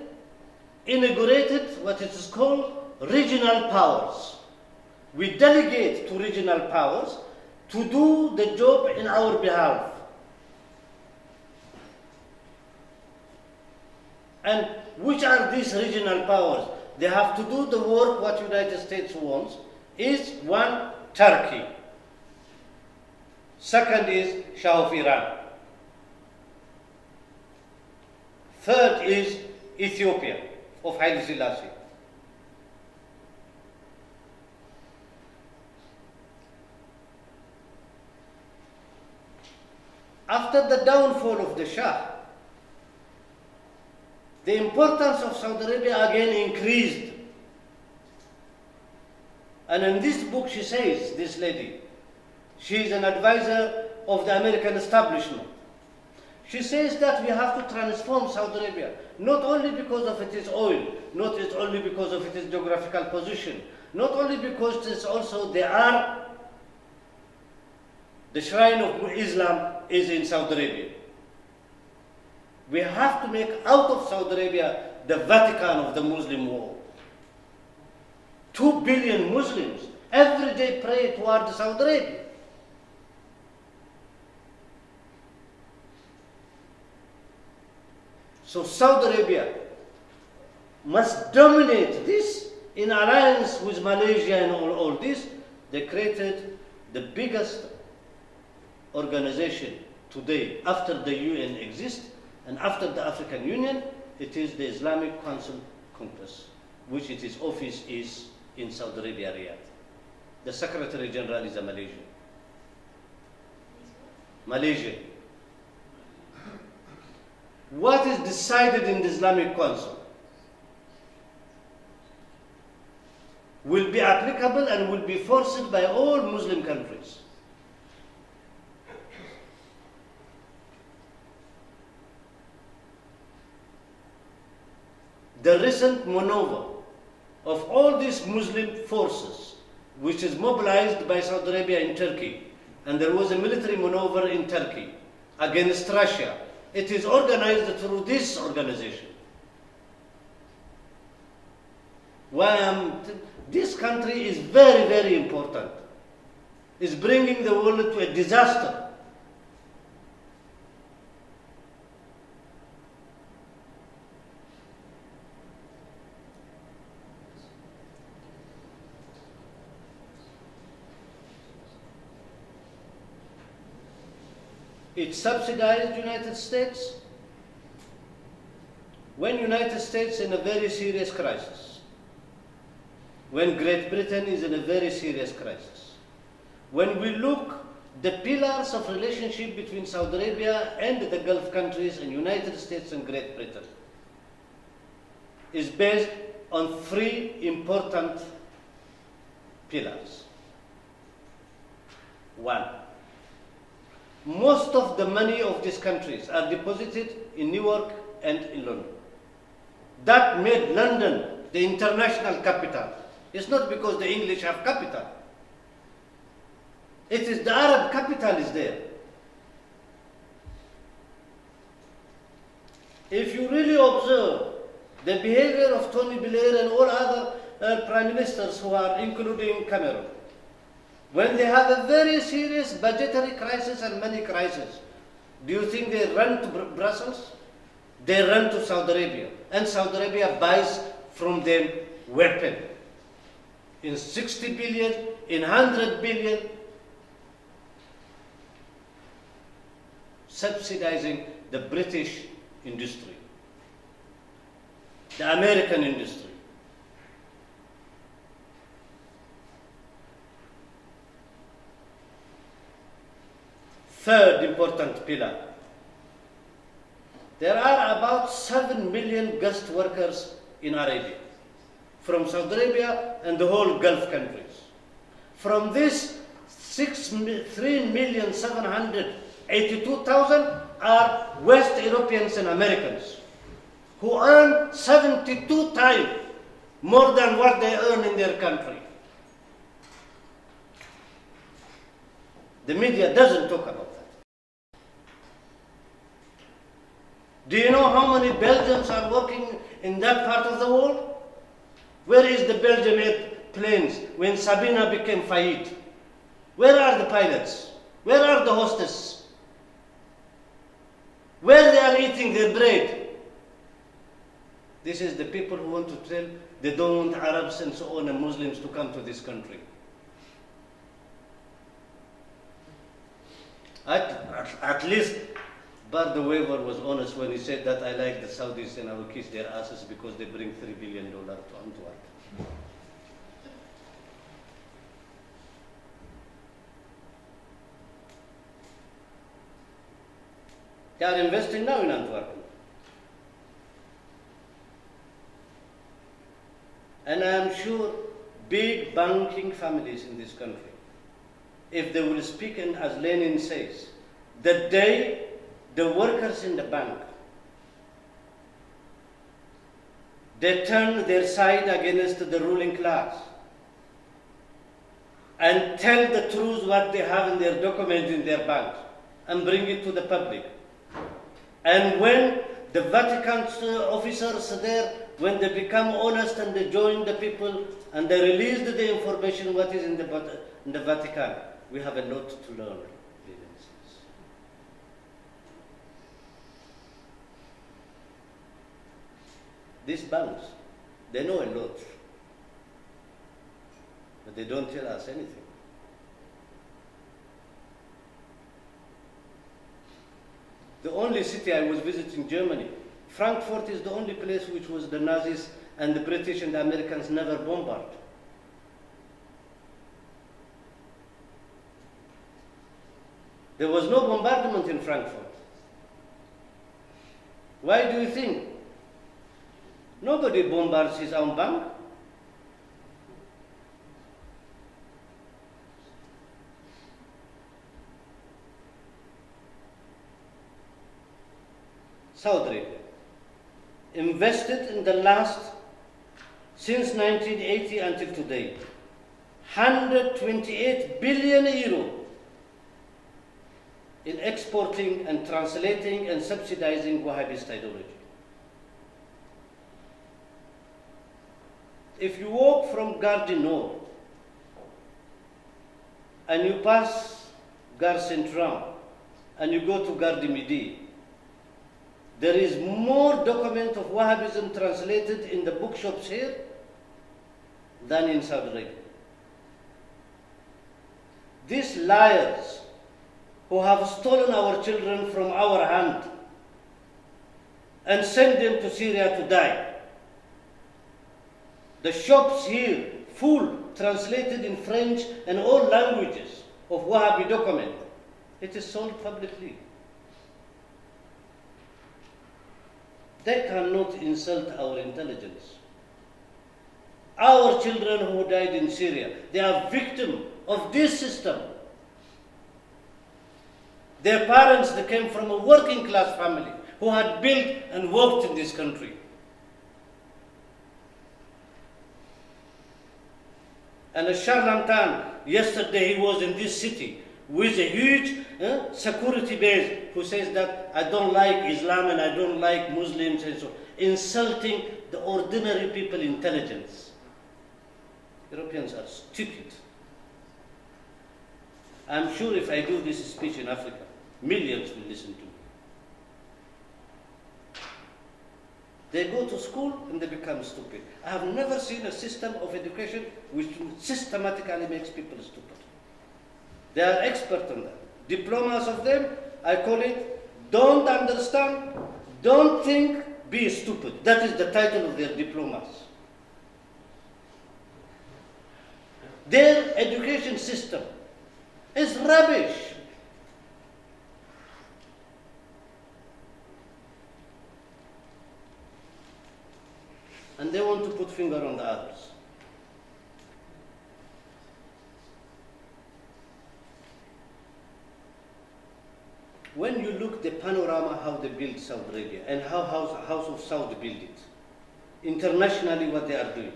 inaugurated what it is called regional powers. We delegate to regional powers to do the job in our behalf. And which are these regional powers? They have to do the work what United States wants is one, Turkey. Second is Shah of Iran. Third is Ethiopia of Haile Selassie. After the downfall of the Shah, the importance of Saudi Arabia again increased. And in this book, she says, this lady, she is an advisor of the American establishment. She says that we have to transform Saudi Arabia, not only because of its oil, not only because of its geographical position, not only because it's also they are the shrine of Islam is in Saudi Arabia. We have to make out of Saudi Arabia the Vatican of the Muslim world. Two billion Muslims every day pray toward Saudi Arabia. So Saudi Arabia must dominate this in alliance with Malaysia and all, all this. They created the biggest organization today after the UN exists and after the African Union, it is the Islamic Council Congress, which its office is in Saudi Arabia, Riyadh. The Secretary General is a Malaysian. Malaysian. What is decided in the Islamic Council will be applicable and will be forced by all Muslim countries. The recent maneuver of all these Muslim forces, which is mobilized by Saudi Arabia in Turkey, and there was a military maneuver in Turkey against Russia. It is organized through this organization. Am this country is very, very important. It's bringing the world to a disaster. It subsidized the United States when United States in a very serious crisis, when Great Britain is in a very serious crisis, when we look the pillars of relationship between Saudi Arabia and the Gulf countries and United States and Great Britain is based on three important pillars. One, most of the money of these countries are deposited in New York and in London. That made London the international capital. It's not because the English have capital. It is the Arab capital is there. If you really observe the behavior of Tony Blair and all other uh, prime ministers who are including Cameron, when they have a very serious budgetary crisis and money crisis, do you think they run to Br Brussels? They run to Saudi Arabia. And Saudi Arabia buys from them weapon. In 60 billion, in 100 billion, subsidizing the British industry, the American industry. Third important pillar. There are about 7 million guest workers in Arabia, from Saudi Arabia and the whole Gulf countries. From this, 3,782,000 are West Europeans and Americans who earn 72 times more than what they earn in their country. The media doesn't talk about Do you know how many Belgians are working in that part of the world? Where is the Belgian planes when Sabena became Fayed? Where are the pilots? Where are the hostess? Where they are eating their bread? This is the people who want to tell they don't want Arabs and so on and Muslims to come to this country. At, at, at least Bart De Wever was honest when he said that I like the Saudis and I will kiss their asses because they bring $3 billion to Antwerp. They are investing now in Antwerp. And I am sure big banking families in this country, if they will speak and as Lenin says, the day the workers in the bank they turn their side against the ruling class and tell the truth what they have in their documents in their banks and bring it to the public. And when the Vatican officers there, when they become honest and they join the people and they release the information what is in the, in the Vatican, we have a lot to learn. These banks, they know a lot, but they don't tell us anything. The only city I was visiting, Germany, Frankfurt is the only place which was the Nazis and the British and the Americans never bombarded. There was no bombardment in Frankfurt. Why do you think? Nobody bombards his own bank. Saudi invested in the last, since 1980 until today, 128 billion euro in exporting and translating and subsidizing Wahhabist ideology. If you walk from Nord and you pass Gare Centrale and you go to Gare Midi, there is more document of Wahhabism translated in the bookshops here than in Saudi Arabia. These liars who have stolen our children from our hand and sent them to Syria to die the shops here, full, translated in French and all languages of Wahhabi document. It is sold publicly. They cannot insult our intelligence. Our children who died in Syria, they are victims of this system. Their parents, they came from a working class family who had built and worked in this country. And a charlatan, yesterday he was in this city with a huge uh, security base who says that I don't like Islam and I don't like Muslims and so on, insulting the ordinary people intelligence. Europeans are stupid. I'm sure if I do this speech in Africa, millions will listen to me. They go to school and they become stupid. I have never seen a system of education which systematically makes people stupid. They are expert on that. Diplomas of them, I call it, don't understand, don't think, be stupid. That is the title of their diplomas. Their education system is rubbish. And they want to put finger on the others. When you look the panorama how they build Saudi Arabia and how House, House of Saudi build it, internationally what they are doing.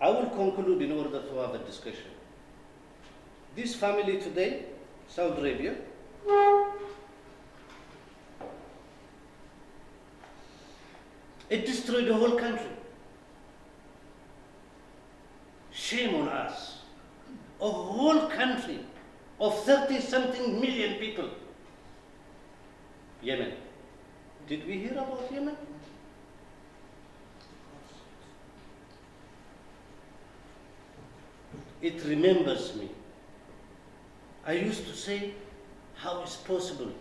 I will conclude in order to have a discussion. This family today, Saudi Arabia, It destroyed the whole country. Shame on us. A whole country of 30 something million people. Yemen. Did we hear about Yemen? It remembers me. I used to say, how is possible?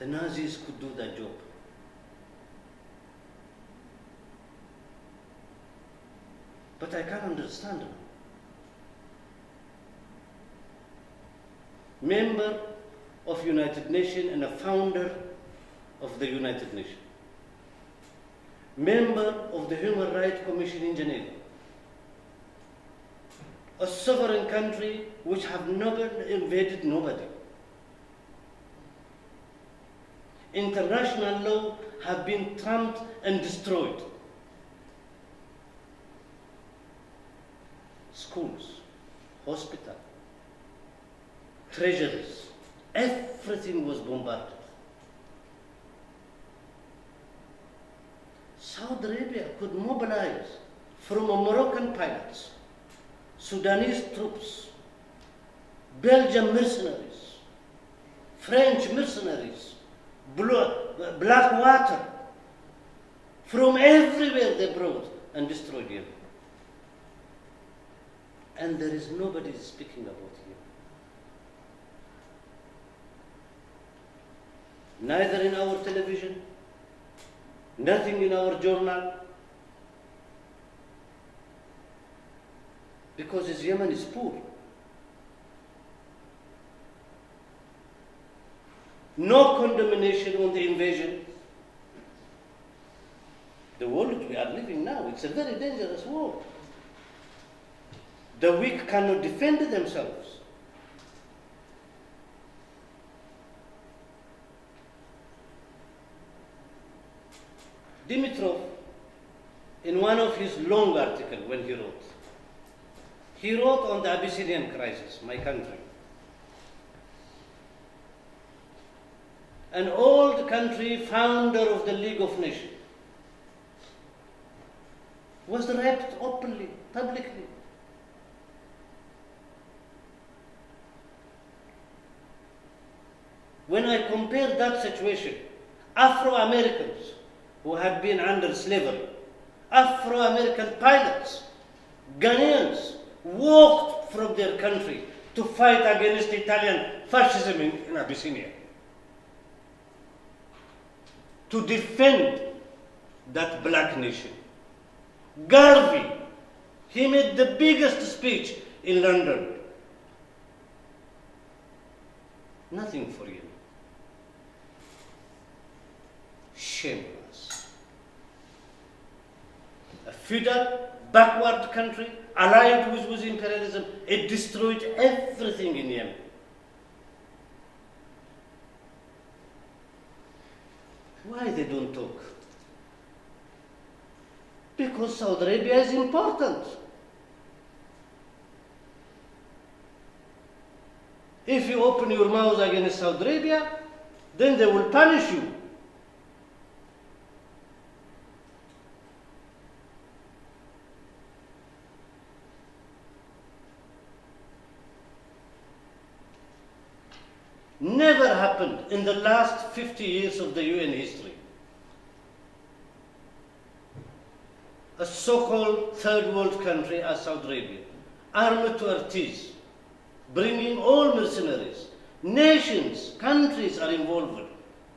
The Nazis could do that job. But I can't understand now. Member of United Nations and a founder of the United Nations. Member of the Human Rights Commission in Geneva. A sovereign country which have never invaded nobody. International law have been trumped and destroyed. Schools, hospitals, treasuries, everything was bombarded. Saudi Arabia could mobilize from Moroccan pilots, Sudanese troops, Belgian mercenaries, French mercenaries, black water, from everywhere they brought and destroyed Yemen. And there is nobody speaking about Yemen. Neither in our television, nothing in our journal. Because Yemen is poor. No condemnation on the invasion. The world we are living now, it's a very dangerous world. The weak cannot defend themselves. Dimitrov, in one of his long articles when he wrote, he wrote on the Abyssinian crisis, my country. An old country, founder of the League of Nations, was raped openly, publicly. When I compare that situation, Afro Americans who had been under slavery, Afro American pilots, Ghanaians, walked from their country to fight against Italian fascism in, in Abyssinia. To defend that black nation. Garvey, he made the biggest speech in London. Nothing for you. Shameless. A feudal, backward country allied with, with imperialism, it destroyed everything in Yemen. Why they don't talk? Because Saudi Arabia is important. If you open your mouth against Saudi Arabia, then they will punish you. Never happened in the last 50 years of the UN history. A so-called third world country as Saudi Arabia, armed to our teeth, bringing all mercenaries, nations, countries are involved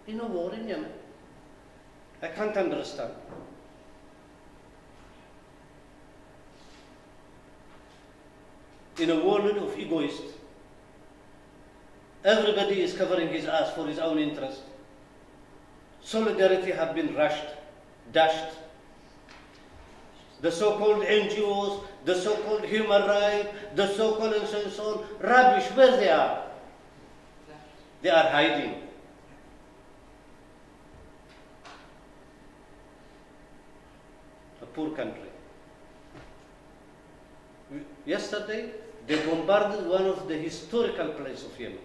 in a war in Yemen. I can't understand. In a world of egoists, Everybody is covering his ass for his own interest. Solidarity have been rushed, dashed. The so-called NGOs, the so-called human rights, the so-called and so and so on, rubbish, where they are? They are hiding. A poor country. Yesterday, they bombarded one of the historical places of Yemen.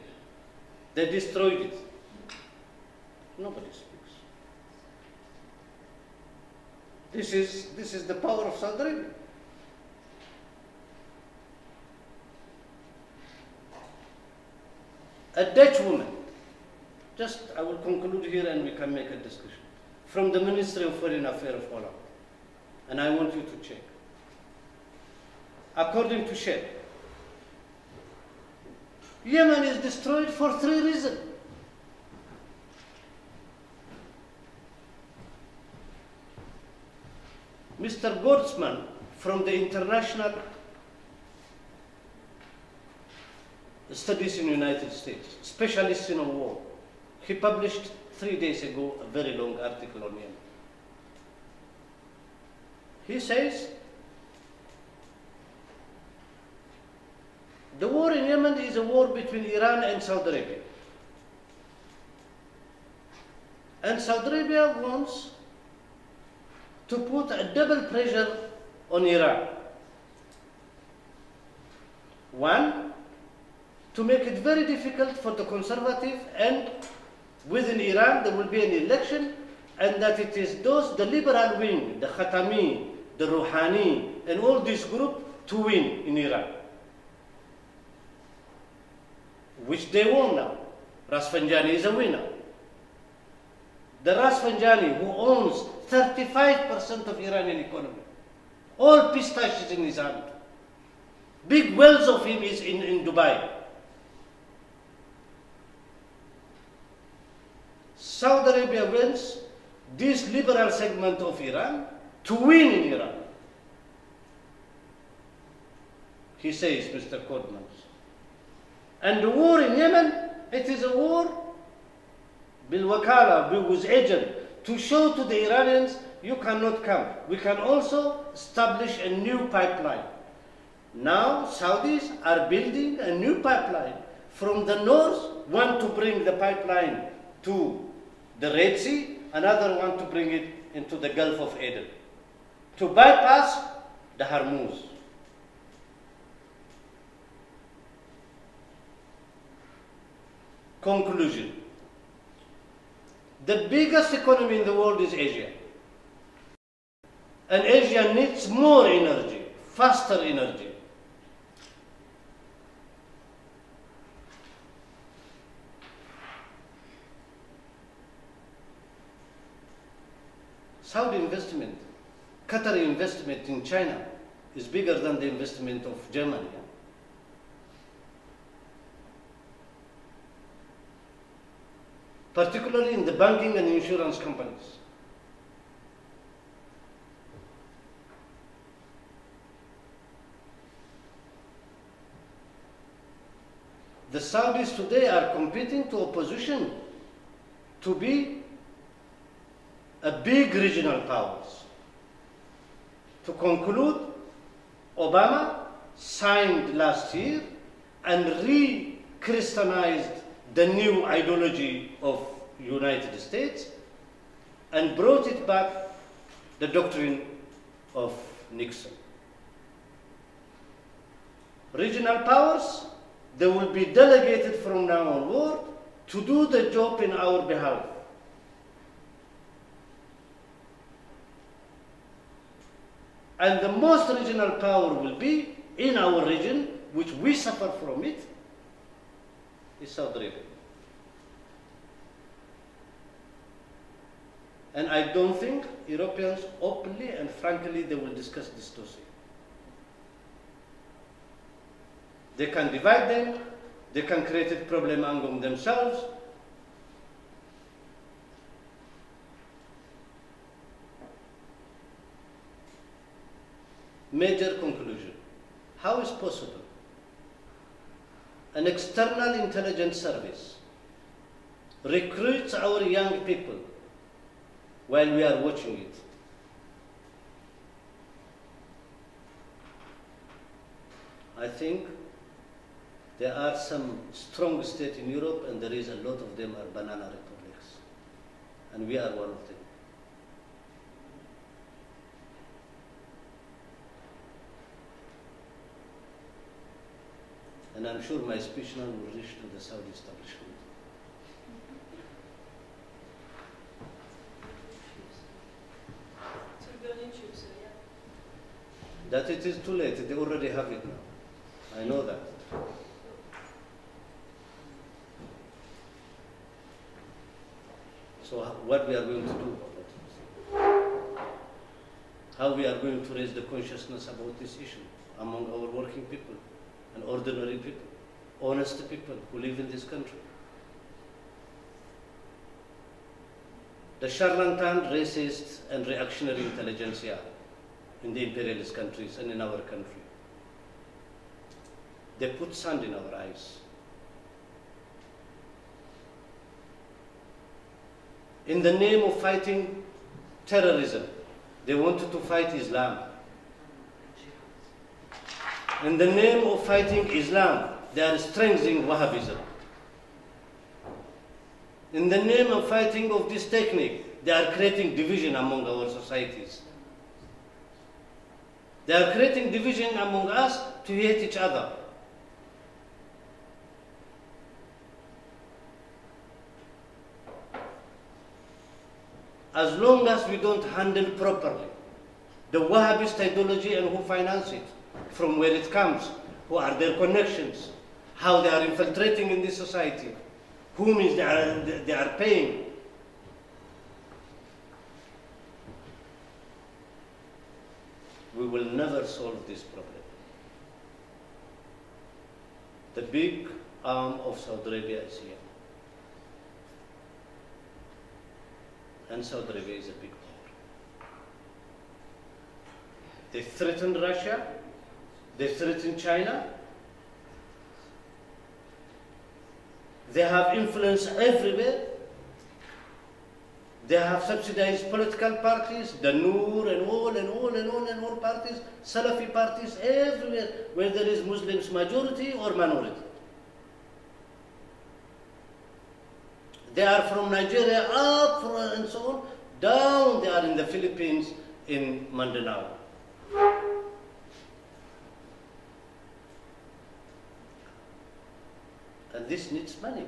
They destroyed it. Nobody speaks. This is, this is the power of Saudi. A Dutch woman, just I will conclude here and we can make a discussion, from the Ministry of Foreign Affairs of Holland, and I want you to check. according to Sheikh, Yemen is destroyed for three reasons. Mr. Cordesman from the International Studies in the United States, specialist in war, he published three days ago a very long article on Yemen. He says the war in Yemen is a war between Iran and Saudi Arabia. And Saudi Arabia wants to put a double pressure on Iran. One, to make it very difficult for the conservative and within Iran there will be an election and that it is those, the liberal wing, the Khatami, the Rouhani, and all this group to win in Iran. Which they won now. Rafsanjani is a winner. The Rafsanjani, who owns 35% of Iranian economy, all pistaches in his hand. Big wells of him is in, in Dubai. Saudi Arabia wins this liberal segment of Iran to win in Iran. He says, Mr. Cordesman. And the war in Yemen, it is a war bilwakala, with agent, to show to the Iranians, you cannot come. We can also establish a new pipeline. Now, Saudis are building a new pipeline. From the north, one to bring the pipeline to the Red Sea, another one to bring it into the Gulf of Aden, to bypass the Hormuz. Conclusion. The biggest economy in the world is Asia. And Asia needs more energy, faster energy. Saudi investment, Qatari investment in China is bigger than the investment of Germany. Particularly in the banking and insurance companies. The Saudis today are competing to opposition to be a big regional powers. To conclude, Obama signed last year and re-Christianized the new ideology of United States and brought it back the doctrine of Nixon. Regional powers, they will be delegated from now onward to do the job in our behalf. And the most regional power will be in our region, which we suffer from it, is Saudi Arabia. And I don't think Europeans openly and frankly they will discuss this dossier. They can divide them, they can create a problem among themselves, major conclusion. How is possible an external intelligence service recruits our young people while we are watching it? I think there are some strong states in Europe and there is a lot of them are banana republics. And we are one of them. And I'm sure my speech now will reach to the Saudi establishment. That it is too late, they already have it now. I know that. So what we are going to do about it? how we are going to raise the consciousness about this issue among our working people and ordinary people, honest people who live in this country. The charlatan, racist, and reactionary intelligentsia in the imperialist countries and in our country. They put sand in our eyes. In the name of fighting terrorism, they wanted to fight Islam. In the name of fighting Islam, they are strengthening Wahhabism. In the name of fighting of this technique, they are creating division among our societies. They are creating division among us to hate each other. As long as we don't handle properly the Wahhabist ideology and who finance it, from where it comes, who are their connections, how they are infiltrating in this society, who means they are, they are paying. We will never solve this problem. The big arm of Saudi Arabia is here. And Saudi Arabia is a big power. They threaten Russia, they threaten China, They have influence everywhere. They have subsidized political parties, the Noor and all and all and all and all parties, Salafi parties everywhere where there is Muslims majority or minority. They are from Nigeria up and so on, down they are in the Philippines in Mindanao. This needs money.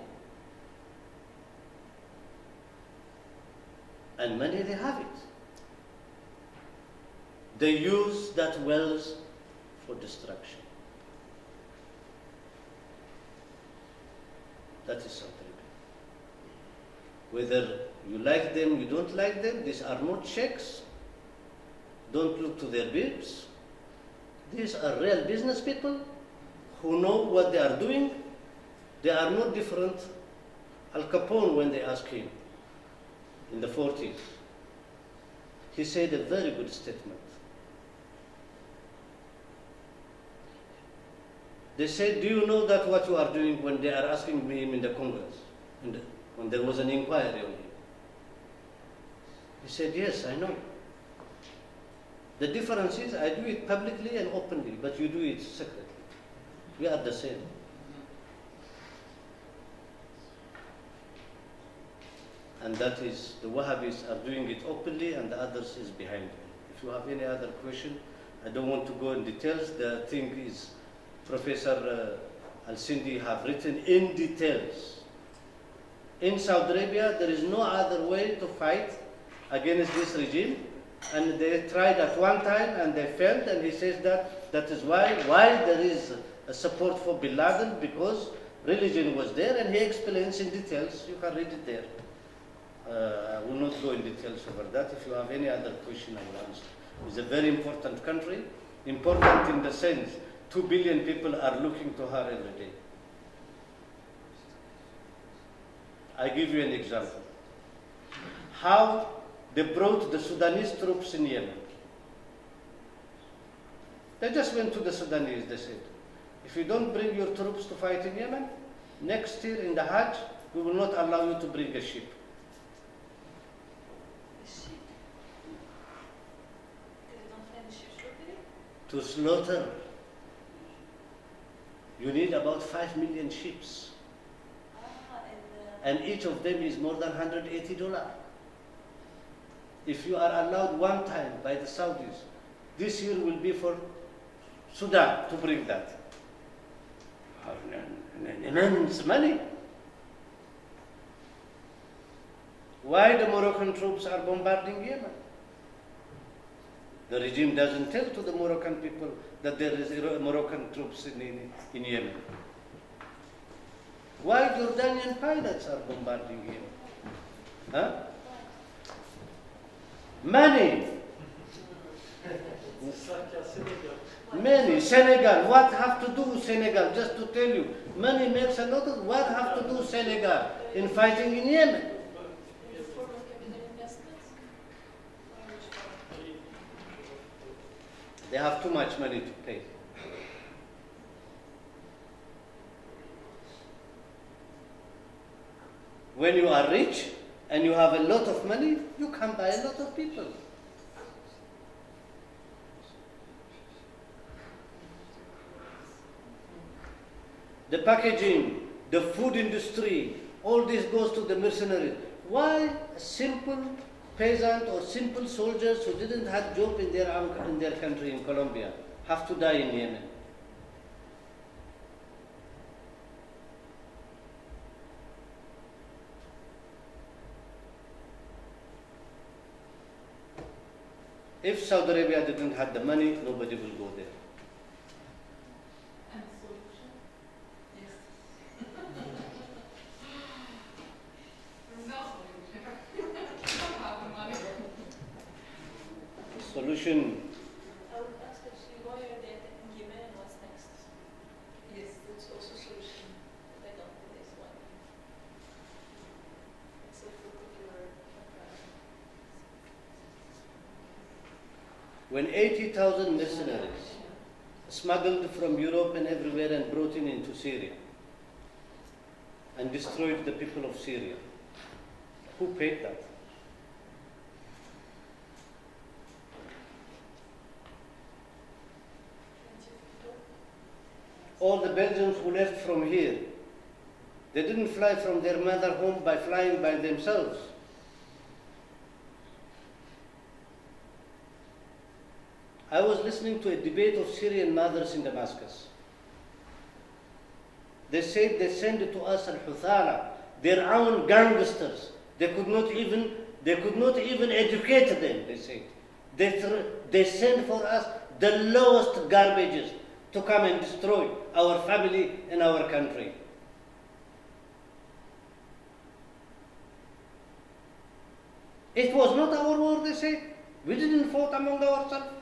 And money they have it. They use that wealth for destruction. That is Saudi Whether you like them, you don't like them, these are not checks. Don't look to their bibs. These are real business people who know what they are doing they are not different. Al Capone, when they asked him in the 40s, he said a very good statement. They said, Do you know that what you are doing when they are asking him in the Congress, in the, when there was an inquiry on him? He said, Yes, I know. The difference is I do it publicly and openly, but you do it secretly. We are the same. And that is the Wahhabis are doing it openly and the others is behind them. If you have any other question, I don't want to go in details. The thing is, Professor uh, Al-Sindi have written in details. In Saudi Arabia, there is no other way to fight against this regime. And they tried at one time and they failed, and he says that that is why, why there is a support for Bin Laden, because religion was there, and he explains in details. You can read it there. Uh, I will not go in details over that. If you have any other question, I will answer. It's a very important country, important in the sense two billion people are looking to her every day. I give you an example. How they brought the Sudanese troops in Yemen. They just went to the Sudanese, they said, if you don't bring your troops to fight in Yemen, next year in the Hajj, we will not allow you to bring a ship. To slaughter, you need about 5 million ships. Ah, uh, and each of them is more than $180. If you are allowed one time by the Saudis, this year will be for Sudan to bring that. Immense money. Why the Moroccan troops are bombarding Yemen? The regime doesn't tell to the Moroccan people that there is Moroccan troops in, in, in Yemen. Why Jordanian pilots are bombarding Yemen? Huh? Money. Many. Senegal. What have to do Senegal? Just to tell you, money makes a lot of. What have to do Senegal in fighting in Yemen? They have too much money to pay. When you are rich and you have a lot of money, you can buy a lot of people. The packaging, the food industry, all this goes to the mercenaries. Why a simple peasant or simple soldiers who didn't have job in their, in their country in Colombia have to die in Yemen? If Saudi Arabia didn't have the money, nobody will go there. And solution? Yes. There's no solution. Don't have the money. Solution, I would ask actually why are they attacking Yemen and what's next? Yes. It's also solution. I don't think there's one. Except for popular when 80,000 mercenaries smuggled from Europe and everywhere and brought in into Syria and destroyed the people of Syria, who paid that? All the Belgians who left from here, they didn't fly from their mother home by flying by themselves. I was listening to a debate of Syrian mothers in Damascus. They said they sent to us al-Huthala, their own gangsters. They could not even they could not even educate them, they said. They, they sent for us the lowest garbages to come and destroy our family and our country. It was not our war, they said. We didn't fought among ourselves.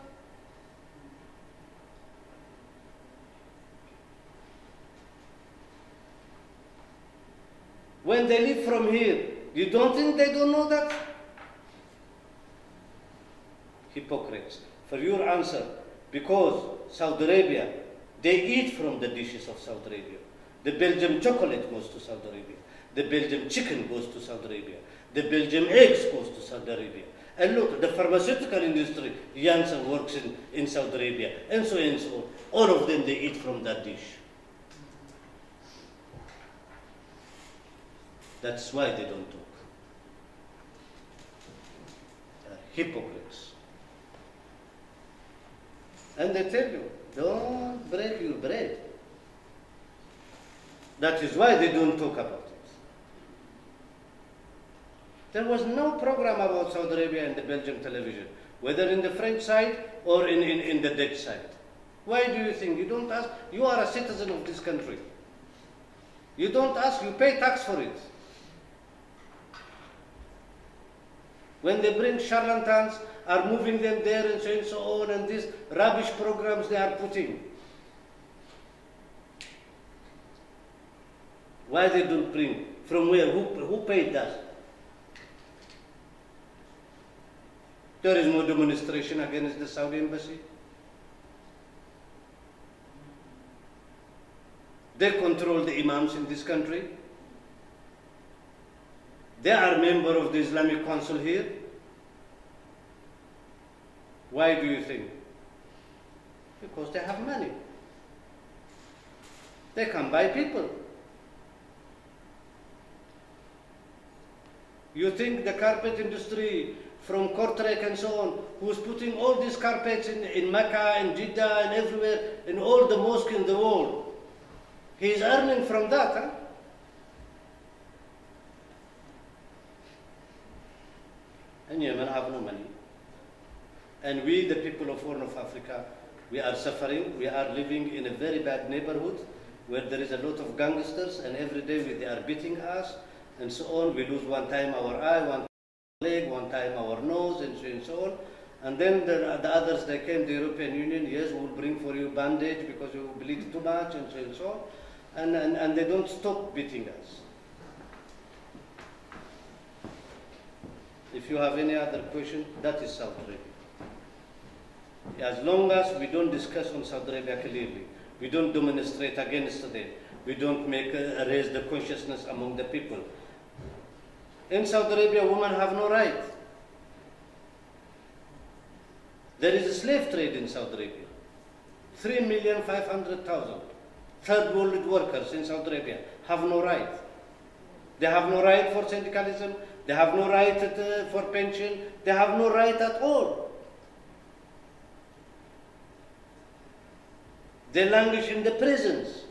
When they leave from here, you don't think they don't know that? Hypocrites. For your answer, because Saudi Arabia, they eat from the dishes of Saudi Arabia. The Belgium chocolate goes to Saudi Arabia. The Belgium chicken goes to Saudi Arabia. The Belgium eggs goes to Saudi Arabia. And look, the pharmaceutical industry, Janssen works in, in Saudi Arabia, and so on and so on. All of them, they eat from that dish. That's why they don't talk. They are hypocrites. And they tell you, don't break your bread. That is why they don't talk about it. There was no program about Saudi Arabia in the Belgian television, whether in the French side or in, in, in the Dutch side. Why do you think? You don't ask. You are a citizen of this country. You don't ask, you pay tax for it. When they bring charlatans, are moving them there and so and so on, and these rubbish programs they are putting. Why they don't bring? From where? Who, who paid that? There is no demonstration against the Saudi embassy. They control the imams in this country. They are member of the Islamic Council here. Why do you think? Because they have money. They can buy people. You think the carpet industry from Kortrijk and so on, who's putting all these carpets in, in Mecca and Jeddah and everywhere, in all the mosques in the world, he is earning from that, huh? And Yemen have no money. And we, the people of Horn of Africa, we are suffering. We are living in a very bad neighborhood where there is a lot of gangsters, and every day they are beating us, and so on. We lose one time our eye, one leg, one time our nose, and so and so on. And then the, the others, they came, the European Union, yes, we'll bring for you bandage because you bleed too much and so and so. And, and, and they don't stop beating us. If you have any other question, that is Saudi Arabia. As long as we don't discuss on Saudi Arabia clearly, we don't demonstrate against them, we don't make uh, raise the consciousness among the people. In Saudi Arabia, women have no right. There is a slave trade in Saudi Arabia. 3,500,000 third world workers in Saudi Arabia have no right. They have no right for syndicalism, they have no right uh, for pension, they have no right at all. They languish in the prisons.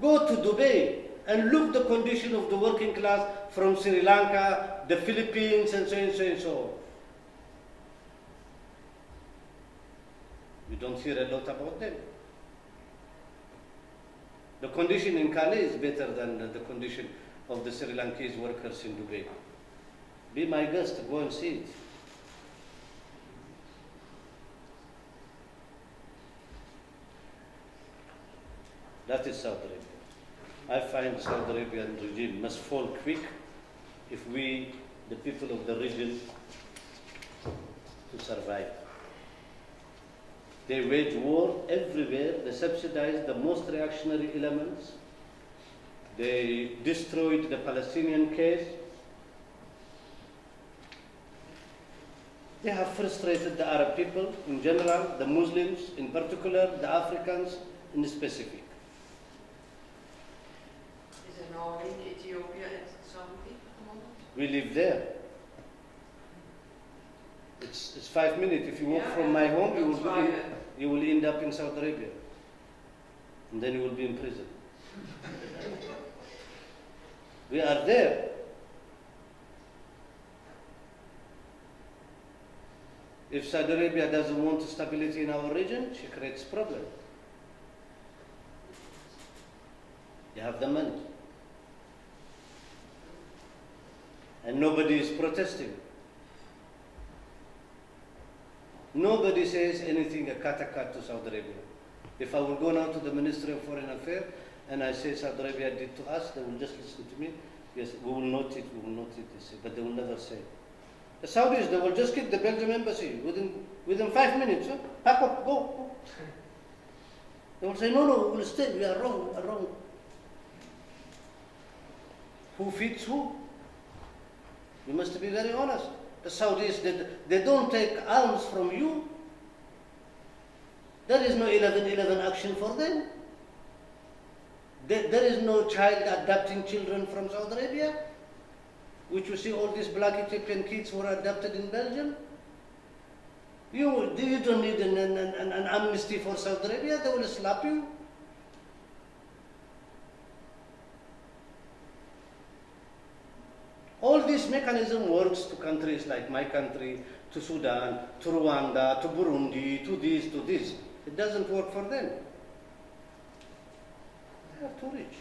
Go to Dubai and look the condition of the working class from Sri Lanka, the Philippines, and so and so and so on. We don't hear a lot about them. The condition in Calais is better than the condition of the Sri Lankese workers in Dubai. Be my guest, go and see it. That is Saudi Arabia. I find Saudi Arabian regime must fall quick if we, the people of the region, to survive. They wage war everywhere. They subsidize the most reactionary elements. They destroyed the Palestinian case. They have frustrated the Arab people in general, the Muslims in particular, the Africans in specific. Is in en Saudi at? We live there. It's, it's five minutes. If you walk Yeah, from my home, you will, uh, you will end up in Saudi Arabia. And then you will be in prison. we are there. If Saudi Arabia doesn't want stability in our region, she creates problem. You have the money. And nobody is protesting. Nobody says anything a cut a cut to Saudi Arabia. If I will go now to the Ministry of Foreign Affairs and I say Saudi Arabia did to us, they will just listen to me. Yes, we will note it, we will note it, they say, but they will never say. The Saudis, they will just keep the Belgium embassy within, within five minutes. Huh? Pack up, go, go. They will say, no, no, we will stay, we are wrong, we are wrong. Who feeds who? You must be very honest. The Saudis, they, they don't take arms from you. There is no 11-11 action for them. There, there is no child adopting children from Saudi Arabia, which you see all these black Ethiopian kids who are adopted in Belgium. You, you don't need an, an, an, an amnesty for Saudi Arabia, they will slap you. All this mechanism works to countries like my country, to Sudan, to Rwanda, to Burundi, to this, to this. It doesn't work for them. They are too rich.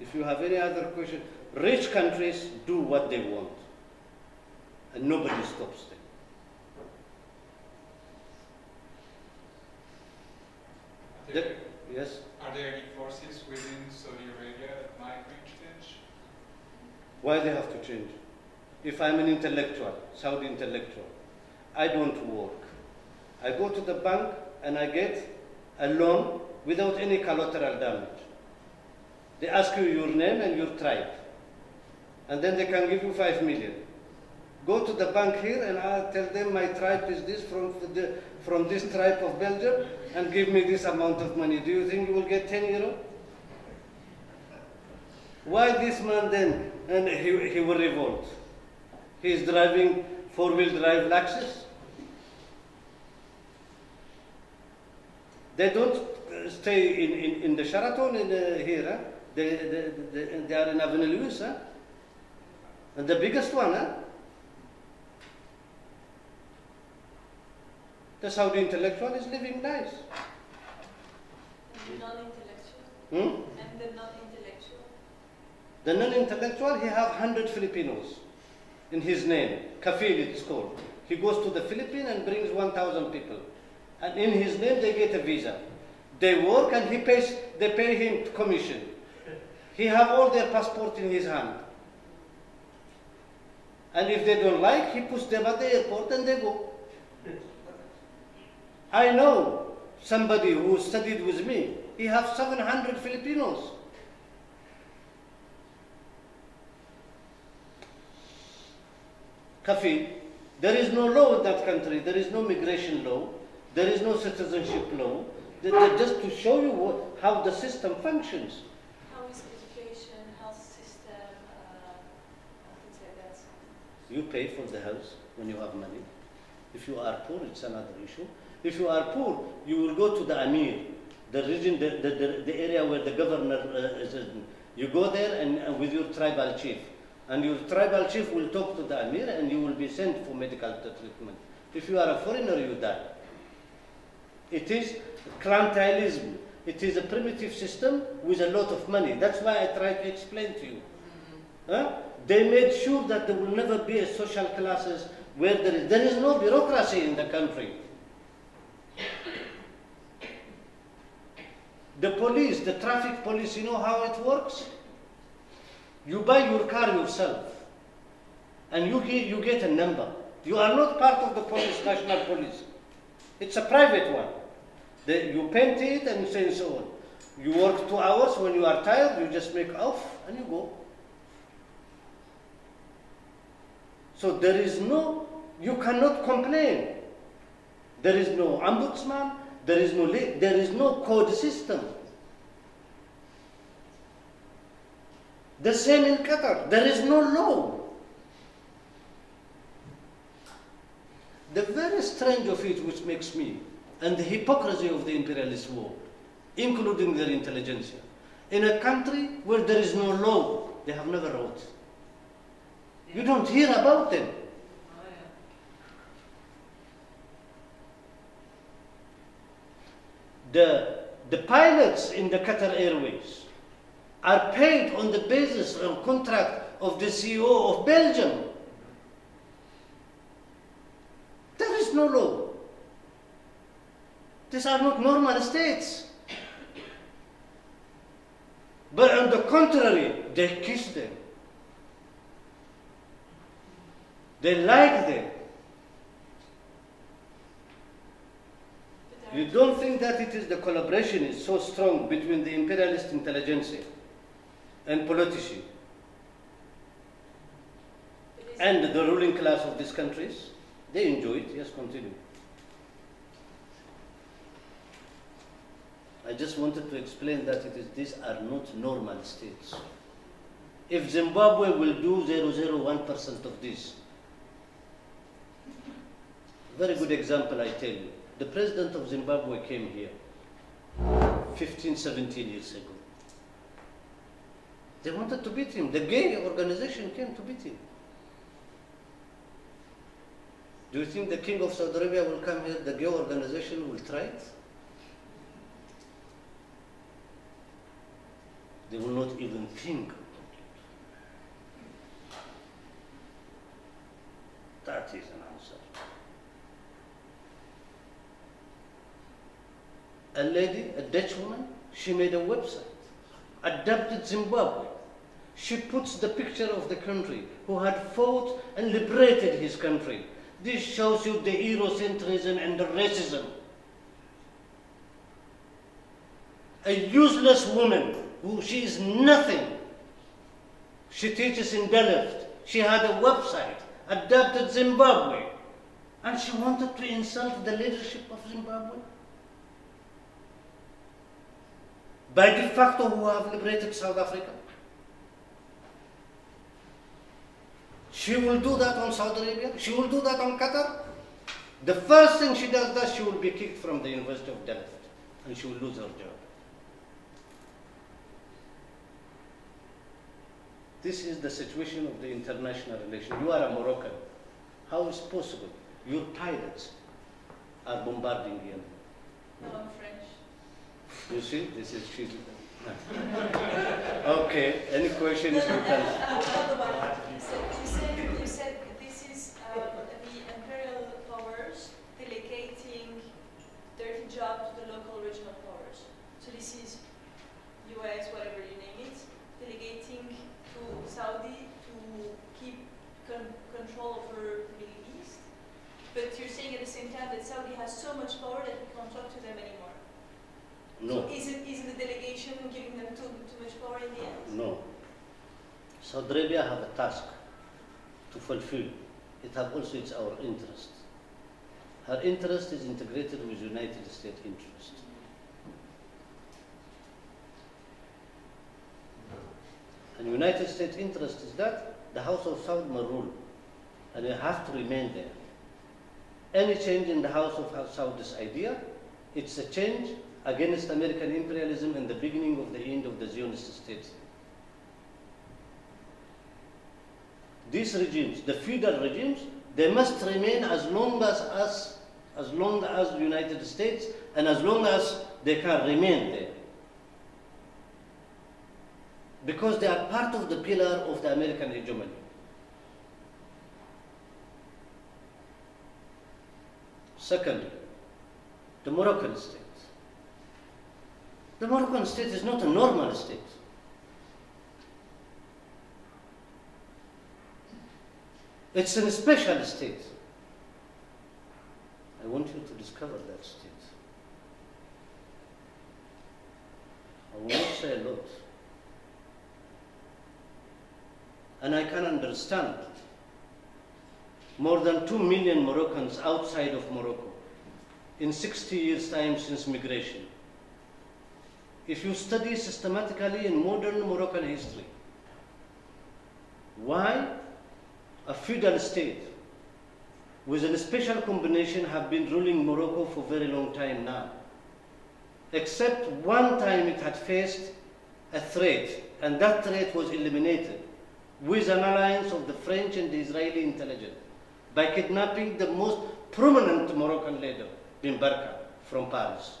If you have any other question, rich countries do what they want, and nobody stops them. Are The- there, yes? are there any forces within Saudi Arabia that might bring change? Why they have to change? If I'm an intellectual, Saudi intellectual, I don't work. I go to the bank and I get a loan without any collateral damage. They ask you your name and your tribe. And then they can give you five million. Go to the bank here and I'll tell them my tribe is this from the, from this tribe of Belgium and give me this amount of money. Do you think you will get 10 euro? Why this man then? And he, he will revolt. He is driving four-wheel drive Lexus. They don't uh, stay in, in, in the Sheraton in, uh, here. Huh? They, they, they, they are in Avenue Louise. Huh? And the biggest one. Huh? The Saudi intellectual is living nice. And the non-intellectual. Hmm? And the non-intellectual. The non-intellectual, he have 100 Filipinos. in his name. Kafil it's called. He goes to the Philippines and brings 1,000 people. And in his name they get a visa. They work and he pays, they pay him commission. He have all their passport in his hand. And if they don't like, he puts them at the airport and they go. I know somebody who studied with me. He have 700 Filipinos. Kafil, there is no law in that country. There is no migration law. There is no citizenship law. Just to show you what, how the system functions. How is education, health system, uh, things like that? You pay for the house when you have money. If you are poor, it's another issue. If you are poor, you will go to the Amir, the region, the, the, the, the area where the governor uh, is. in. You go there and, and with your tribal chief. And your tribal chief will talk to the Amir and you will be sent for medical treatment. If you are a foreigner, you die. It is clientelism. It is a primitive system with a lot of money. That's why I try to explain to you. Mm-hmm. Huh? They made sure that there will never be a social classes where there is, there is no bureaucracy in the country. The police, the traffic police, you know how it works? You buy your car yourself and you get, you get a number. You are not part of the police, national police. It's a private one. They, you paint it and so and so on. You work two hours. When you are tired, you just make off and you go. So there is no, you cannot complain. There is no ombudsman, there is no, there is no code system. The same in Qatar, there is no law. The very strange of it which makes me, and the hypocrisy of the imperialist world, including their intelligentsia, in a country where there is no law, they have never wrote. You don't hear about them. The, the pilots in the Qatar Airways are paid on the basis of contract of the CEO of Belgium. There is no law. These are not normal states. But on the contrary, they kiss them. They like them. You don't think that it is the collaboration is so strong between the imperialist intelligentsia and politicians and the ruling class of these countries? They enjoy it. Yes, continue. I just wanted to explain that it is, these are not normal states. If Zimbabwe will do 001% of this, very good example, I tell you. The president of Zimbabwe came here 15, 17 years ago. They wanted to beat him. The gay organization came to beat him. Do you think the king of Saudi Arabia will come here, the gay organization will try it? They will not even think about it. That is an answer. A lady, a Dutch woman, she made a website, adapted Zimbabwe. She puts the picture of the country who had fought and liberated his country. This shows you the Eurocentrism and the racism. A useless woman who she is nothing. She teaches in Delft. She had a website, adapted Zimbabwe. And she wanted to insult the leadership of Zimbabwe. By de facto, who have liberated South Africa. She will do that on Saudi Arabia. She will do that on Qatar. The first thing she does that she will be kicked from the University of Delft and she will lose her job. This is the situation of the international relation. You are a Moroccan. How is possible? Your pilots are bombarding Yemen. No, I'm French. You see, this is she. okay, any questions you can. Another one. You said, you said, you said Saudi Arabia have a task to fulfill. It have also its our interest. Her interest is integrated with United States interest. And United States interest is that the House of Saud rule, and you have to remain there. Any change in the House of Saud's idea, it's a change against American imperialism and the beginning of the end of the Zionist state. These regimes, the feudal regimes, they must remain as long as us, as long as the United States, and as long as they can remain there. Because they are part of the pillar of the American hegemony. Secondly, the Moroccan state. The Moroccan state is not a normal state. It's a special state. I want you to discover that state. I will not say a lot. And I can understand more than 2 million Moroccans outside of Morocco in 60 years' time since migration. If you study systematically in modern Moroccan history, why a feudal state with a special combination have been ruling Morocco for a very long time now. Except one time it had faced a threat, and that threat was eliminated with an alliance of the French and the Israeli intelligence by kidnapping the most prominent Moroccan leader, Ben Barka, from Paris.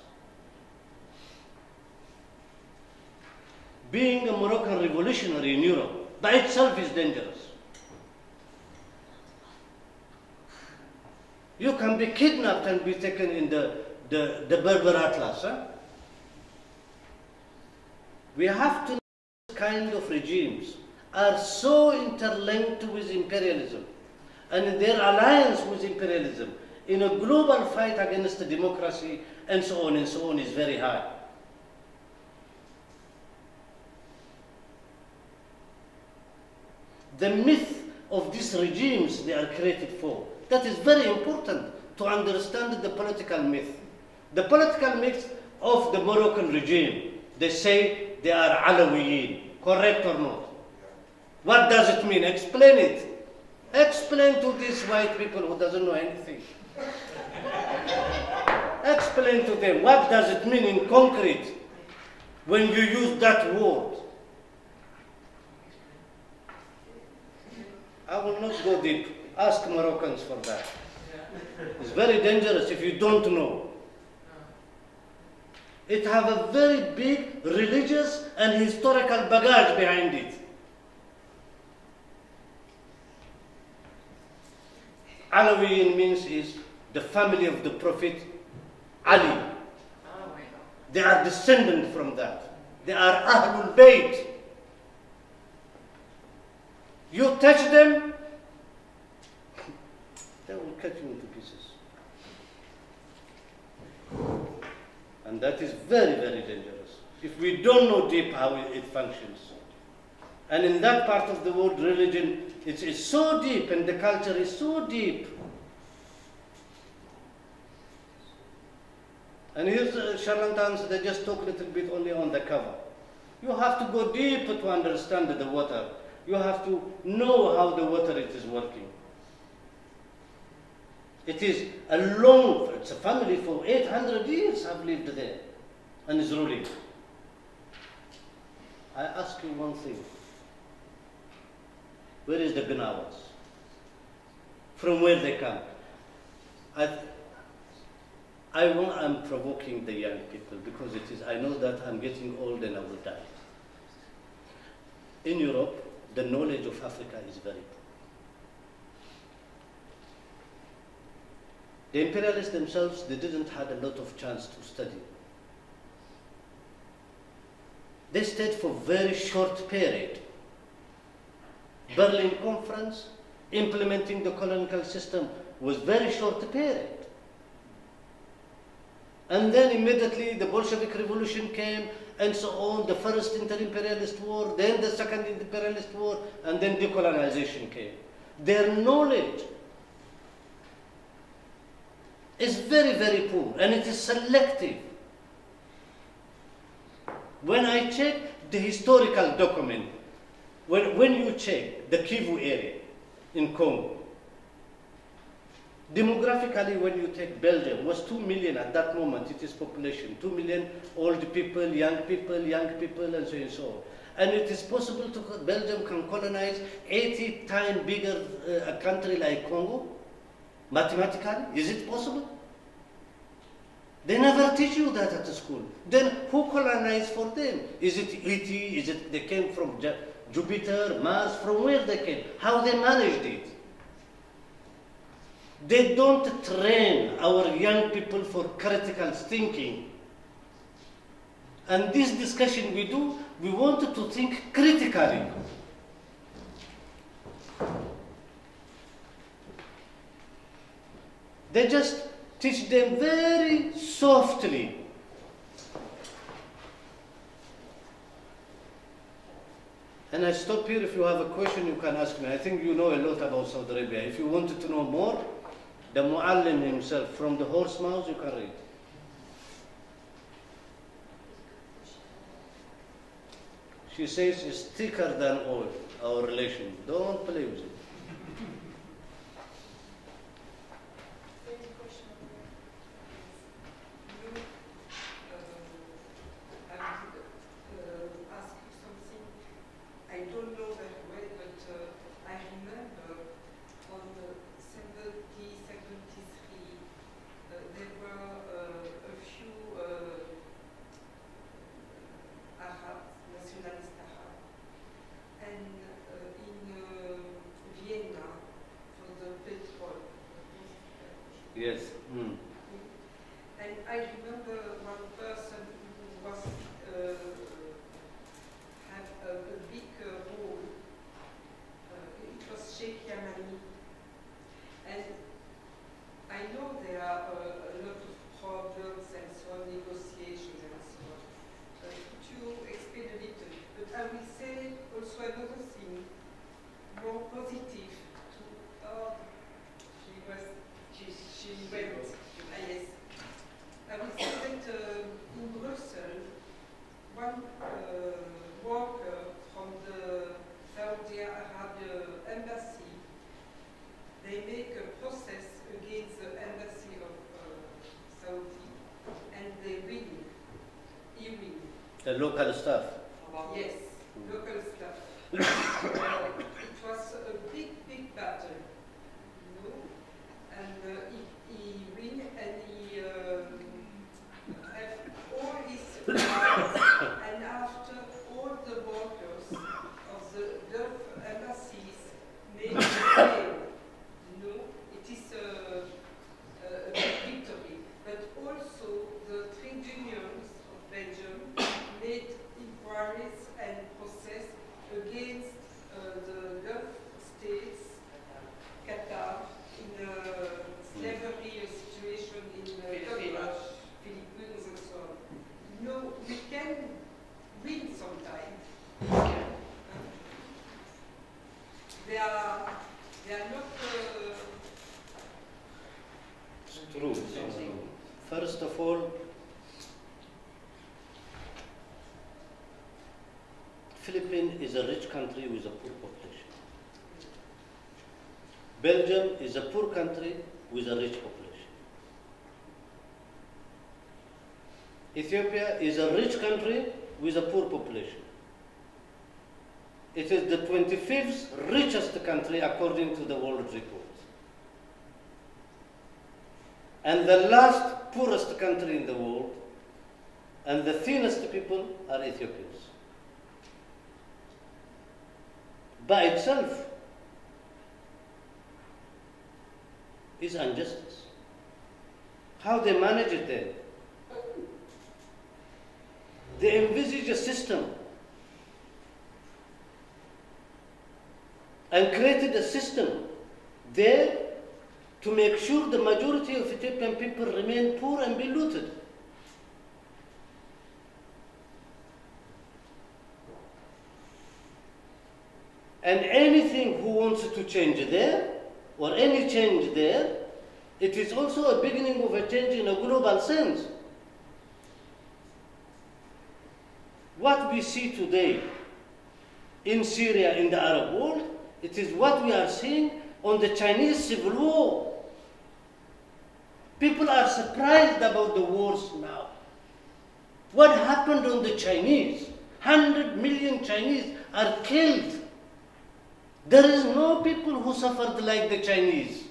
Being a Moroccan revolutionary in Europe by itself is dangerous. You can be kidnapped and be taken in the, the, the Berber Atlas. Huh? We have to know this kind of regimes are so interlinked with imperialism and their alliance with imperialism in a global fight against democracy and so on and so on is very high. The myth of these regimes they are created for. That is very important to understand the political myth. The political myth of the Moroccan regime, they say they are Alawiyin, correct or not? What does it mean? Explain it. Explain to these white people who doesn't know anything. Explain to them what does it mean in concrete when you use that word. I will not go deep. Ask Moroccans for that. It's very dangerous if you don't know. It have a very big religious and historical baggage behind it. Alawiyin means is the family of the Prophet Ali. They are descendant from that. They are Ahlul Bayt. You touch them, they will cut you into pieces. And that is very, very dangerous. If we don't know deep how it functions. And in that part of the world, religion is so deep and the culture is so deep. And here's uh, charlatans, they just talk a little bit only on the cover. You have to go deep to understand the water. You have to know how the water it is working. It is a long, it's a family for 800 years have lived there and is ruling. I ask you one thing. Where is the Benawas? From where they come? I, I want, I'm provoking the young people because it is, I know that I'm getting old and I will die. In Europe, the knowledge of Africa is very poor. The imperialists themselves, they didn't have a lot of chance to study. They stayed for very short period. Berlin Conference, implementing the colonial system was very short period. And then immediately the Bolshevik Revolution came and so on, the first inter-imperialist war, then the second inter-imperialist war, and then decolonization came. Their knowledge is very, very poor, and it is selective. When I check the historical document, when, when you check the Kivu area in Congo, demographically, when you take Belgium, was 2 million at that moment, it is population, 2 million old people, young people, young people, and so on and so on. And it is possible to, Belgium can colonize 80 times bigger uh, a country like Congo, mathematically. Is it possible? They never teach you that at the school. Then who colonized for them? Is it ET? Is it they came from Jupiter, Mars? From where they came? How they managed it? They don't train our young people for critical thinking. And this discussion we do, we want to think critically. They just teach them very softly. And I stop here. If you have a question, you can ask me. I think you know a lot about Saudi Arabia. If you wanted to know more, the Muallim himself, from the horse mouth, you can read. She says it's thicker than oil, our relation. Don't play with it. There's a question over there. You, uh, I would uh, ask you something. I don't know very well, but uh, I remember on the 70, 73, uh, there were uh, a few uh, Arabs, nationalist Arabs, and uh, in uh, Vienna for the petrol. Yes. Mm. And I remember one person who was uh, had a, a big uh, role. Uh, it was Sheikh Yamani. And I know there are uh, a lot of problems and so on, negotiations and so on. Uh, could you explain a little? But I will say also another thing, more positive to, oh, she was, she, she went, ah yes. I will say that uh, in Brussels, one uh, worker from the Saudi Arabia embassy, they make a process against the embassy of uh, Saudi, and they win. He win. The local staff. Yes, local stuff. uh, it was a big, big battle, you know, and uh, he, he win and he um, have all his rights, and after all the workers of the Gulf embassies made the same, you know, it is a, a, a big victory. But also the trade unions of Belgium made inquiries and process against uh, the Gulf states, Qatar, in a slavery situation in uh, Philippines. Philippines and so on. No, we can win sometimes. They are, they are not. Uh, It's true. First of all, Philippines is a rich country with a poor population. Belgium is a poor country with a rich population. Ethiopia is a rich country with a poor population. It is the 25th richest country according to the world report. And the last poorest country in the world, and the thinnest people are Ethiopians. By itself is injustice. How they manage it then? They envisage a system and created a system there to make sure the majority of Ethiopian people remain poor and be looted. And anything who wants to change there, or any change there, it is also a beginning of a change in a global sense. What we see today in Syria, in the Arab world, it is what we are seeing on the Chinese civil war. People are surprised about the wars now. What happened on the Chinese? 100 million Chinese are killed. There is no people who suffered like the Chinese.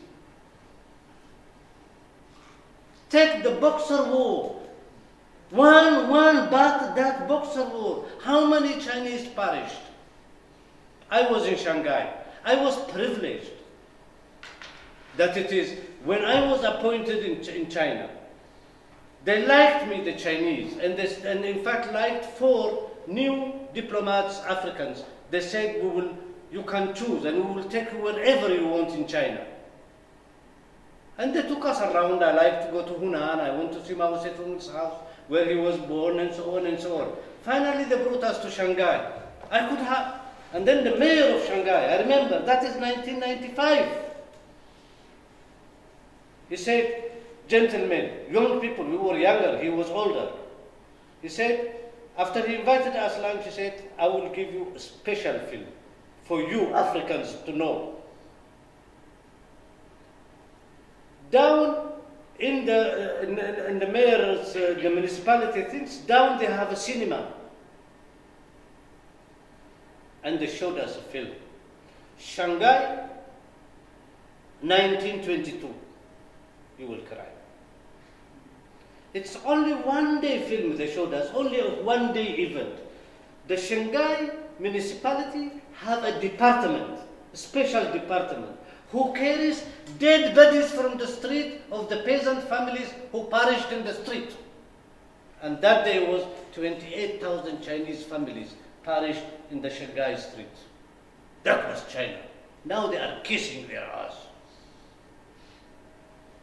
Take the Boxer War. One, one but that Boxer War. How many Chinese perished? I was in Shanghai. I was privileged that it is when I was appointed in, in China. They liked me, the Chinese, and, they, and in fact liked four new diplomats, Africans. They said, we will, you can choose and we will take you wherever you want in China. And they took us around. I like to go to Hunan. I went to see Mao Zedong's house where he was born and so on and so on. Finally, they brought us to Shanghai. I could have, and then the mayor of Shanghai, I remember, that is 1995. He said, gentlemen, young people, we were younger, he was older. He said, after he invited us lunch, he said, I will give you a special film for you Africans to know. Down in the, uh, in, the- in the mayor's, uh, the municipality things, down they have a cinema. And they showed us a film. Shanghai, 1922. You will cry. It's only one day film they showed us, only a one day event. The Shanghai municipality have a department, a special department, who carries dead bodies from the street of the peasant families who perished in the street. And that day was 28,000 Chinese families perished in the Shanghai streets. That was China. Now they are kissing their ass.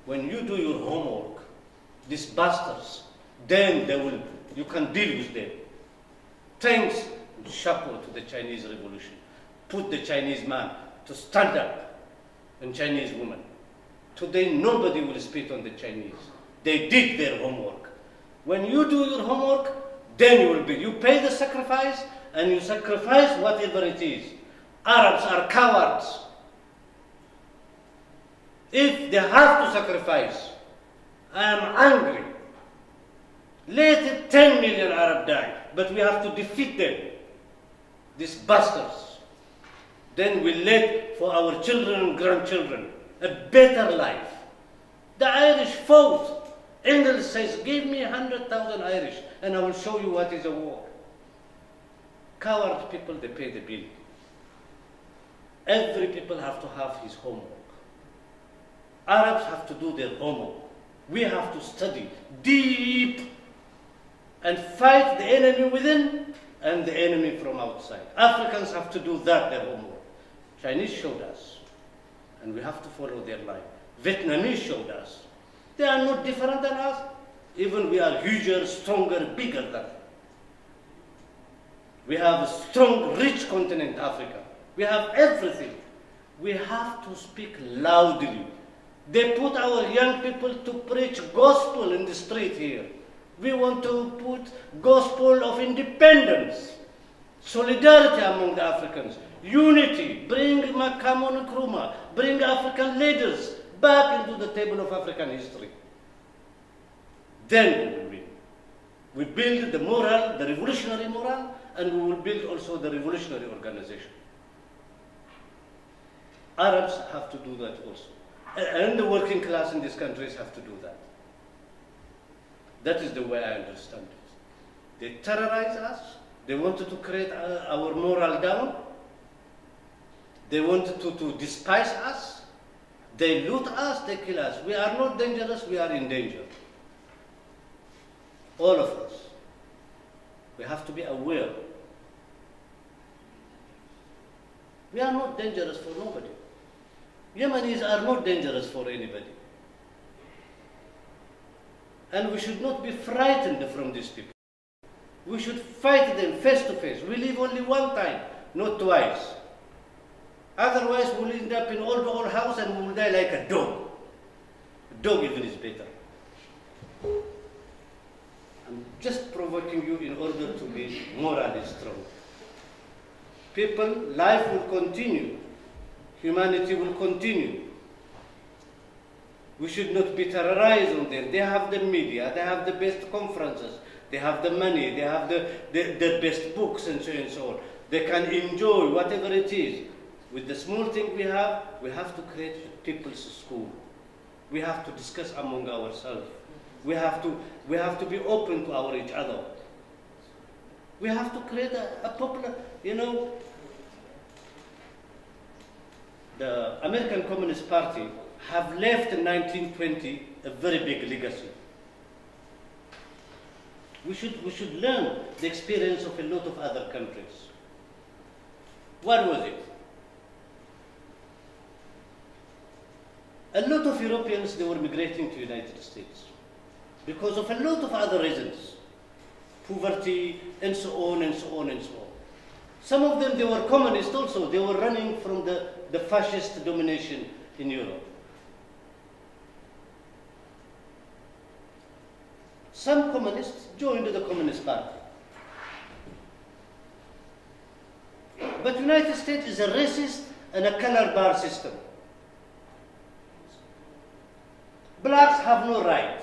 When you do your homework, these bastards, then they will, you can deal with them. Thanks, chapeau to the Chinese revolution. Put the Chinese man to stand up and Chinese woman. Today nobody will spit on the Chinese. They did their homework. When you do your homework, then you will be. You pay the sacrifice and you sacrifice whatever it is. Arabs are cowards. If they have to sacrifice, I am angry. Let 10 million Arab die, but we have to defeat them, these bastards. Then we let for our children and grandchildren a better life. The Irish fought. Engels says, give me 100,000 Irish and I will show you what is a war. Coward people, they pay the bill. Every people have to have his homework. Arabs have to do their homework. We have to study deep and fight the enemy within and the enemy from outside. Africans have to do that, their homework. Chinese showed us, and we have to follow their line. Vietnamese showed us. They are not different than us. Even we are huger, stronger, bigger than them. We have a strong, rich continent, Africa. We have everything. We have to speak loudly. They put our young people to preach gospel in the street here. We want to put gospel of independence, solidarity among the Africans, unity, bring Makamon Nkrumah, bring African leaders back into the table of African history. Then we will win. We build the moral, the revolutionary moral, and we will build also the revolutionary organization. Arabs have to do that also. And the working class in these countries have to do that. That is the way I understand it. They terrorize us. They wanted to create uh, our moral down. They wanted to, to despise us. They loot us, they kill us. We are not dangerous, we are in danger. All of us. We have to be aware. We are not dangerous for nobody. Yemenis are not dangerous for anybody. And we should not be frightened from these people. We should fight them face to face. We live only one time, not twice. Otherwise, we'll end up in old, old house and we will die like a dog. A dog even is better. I'm just provoking you in order to be morally strong. People, life will continue. Humanity will continue. We should not be terrorized on them. They have the media, they have the best conferences, they have the money, they have the, the, the best books and so on and so on. They can enjoy whatever it is. With the small thing we have, we have to create a people's school. We have to discuss among ourselves. We have to, we have to be open to our each other. We have to create a, a popular, you know, the American Communist Party have left in 1920 a very big legacy. We should, we should learn the experience of a lot of other countries. What was it? A lot of Europeans, they were migrating to United States because of a lot of other reasons. Poverty, and so on, and so on, and so on. Some of them, they were communists also. They were running from the, the fascist domination in Europe. Some communists joined the Communist Party. But United States is a racist and a color bar system. Blacks have no right.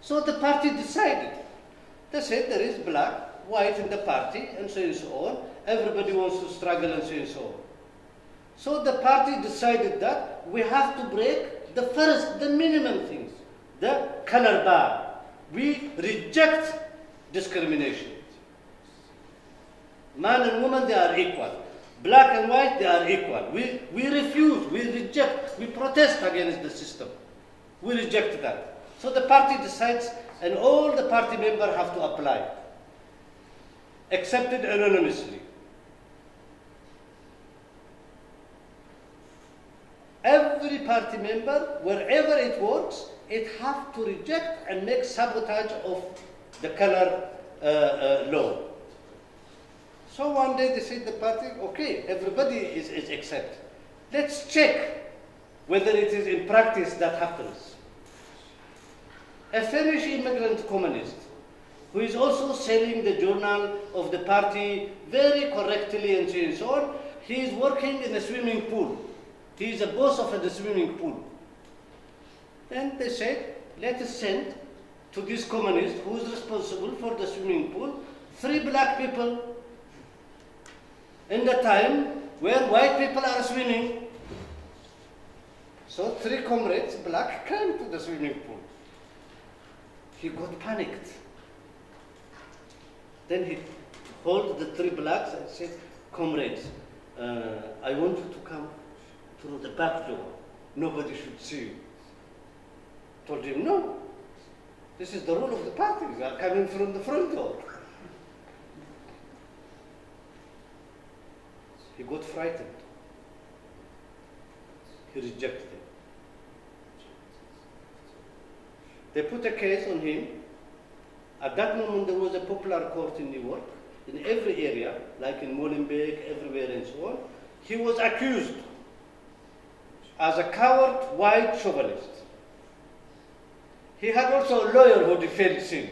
So the party decided. They said there is black, white in the party, and so and so on. Everybody wants to struggle and so and so on. So the party decided that we have to break the first, the minimum things, the color bar. We reject discrimination. Man and woman, they are equal. Black and white, they are equal. We, we refuse, we reject, we protest against the system. We reject that. So the party decides, and all the party members have to apply, accepted anonymously. Every party member, wherever it works, it have to reject and make sabotage of the color uh, uh, law. So one day they said the party, okay, everybody is, is accept. Let's check whether it is in practice that happens. A Finnish immigrant communist who is also selling the journal of the party very correctly and so on, he is working in a swimming pool. He is a boss of the swimming pool. Then they said, let us send to this communist who is responsible for the swimming pool three black people in the time where white people are swimming. So three comrades, black, came to the swimming pool. He got panicked. Then he called the three blacks and said, comrades, uh, I want you to come through the back door. Nobody should see you. Told him, no. This is the rule of the party. You are coming from the front door. He got frightened. He rejected it. They put a case on him. At that moment, there was a popular court in New York, in every area, like in Molenbeek, everywhere and so on. He was accused as a coward white chauvinist. He had also a lawyer who defended him.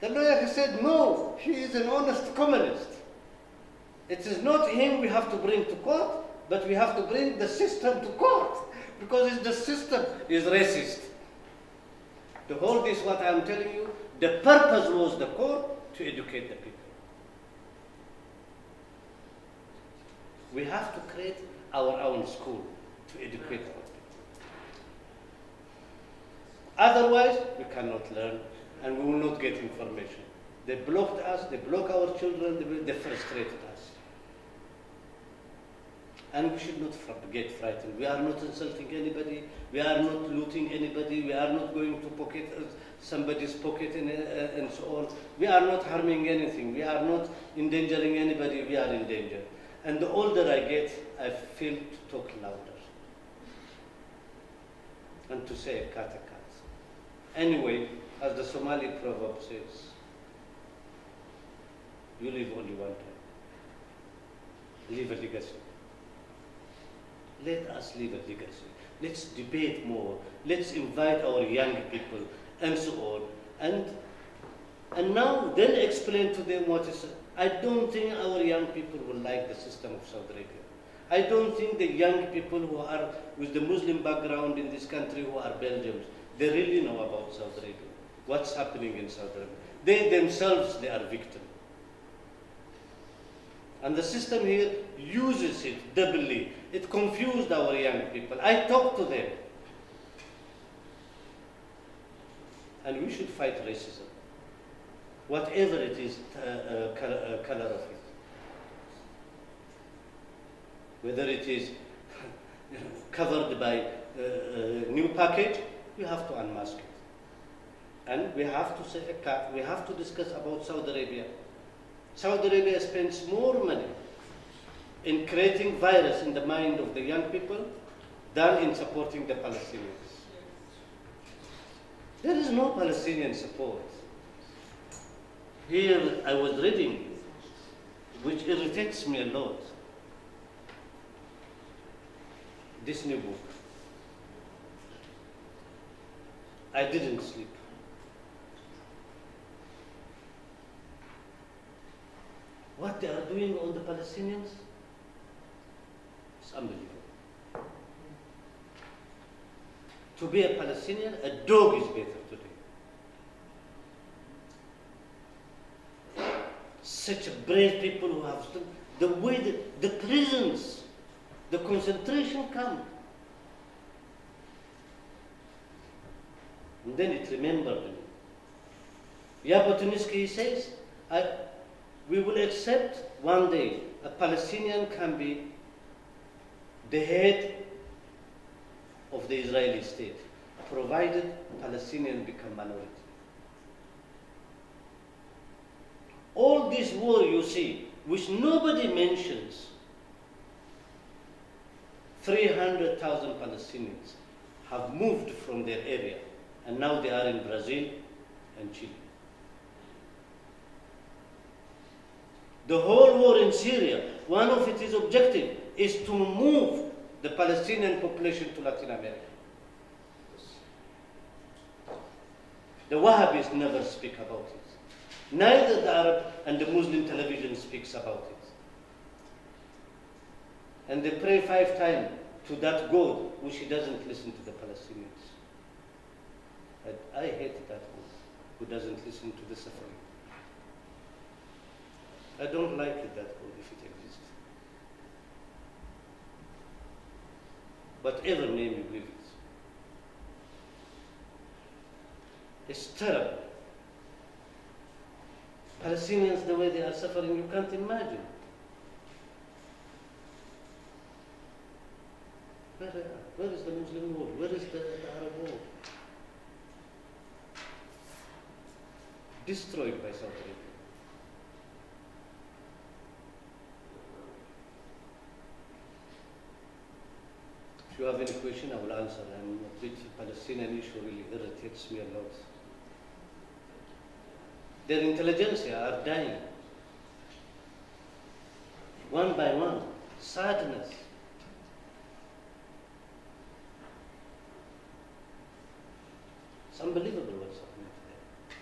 The lawyer said, no, he is an honest communist. It is not him we have to bring to court, but we have to bring the system to court because the system is racist. To hold this, what I am telling you, the purpose was the court to educate the people. We have to create our own school to educate our people. Otherwise, we cannot learn and we will not get information. They blocked us, they block our children, they, they frustrated us. And we should not get frightened. We are not insulting anybody. We are not looting anybody. We are not going to pocket somebody's pocket and, uh, and so on. We are not harming anything. We are not endangering anybody. We are in danger. And the older I get, I feel to talk louder and to say cut. Anyway, as the Somali proverb says, you live only one time. leave a legacy. Let us leave a legacy. Let's debate more. Let's invite our young people and so on. And and now then explain to them what is. I don't think our young people will like the system of Saudi Arabia. I don't think the young people who are with the Muslim background in this country who are Belgians, they really know about Saudi Arabia. What's happening in Saudi Arabia. They themselves, they are victims. And the system here uses it doubly. It confused our young people. I talk to them. And we should fight racism. Whatever it is, uh, uh, color, uh, color of it. Whether it is covered by uh, a new package, we have to unmask it. And we have to say, we have to discuss about Saudi Arabia. Saudi Arabia spends more money in creating virus in the mind of the young people than in supporting the Palestinians. There is no Palestinian support. Here I was reading, which irritates me a lot, this new book. I didn't sleep. What they are doing on the Palestinians is unbelievable. To be a Palestinian, a dog is better today. Such brave people who have stood, the way that the prisons, the concentration camp. And then it remembered me. Jabotinsky says, I, we will accept one day a Palestinian can be the head of the Israeli state, provided Palestinians become minority. All this war you see, which nobody mentions, 300,000 Palestinians have moved from their area and now they are in Brazil and Chile. The whole war in Syria, one of its objectives is to move the Palestinian population to Latin America. The Wahhabis never speak about it. Neither the Arab and the Muslim television speaks about it. And they pray five times to that God, which he doesn't listen to the Palestinians. I hate that God who doesn't listen to the suffering. I don't like it, that God, if it exists. Whatever name you give it. It's terrible. Palestinians, the way they are suffering, you can't imagine. Where, where is the Muslim world? Where is the, the Arab world? Destroyed by Saudi. If you have any question, I will answer. I'm Palestinian issue really irritates me a lot. Their intelligentsia are dying. One by one. Sadness. It's unbelievable what's happening today.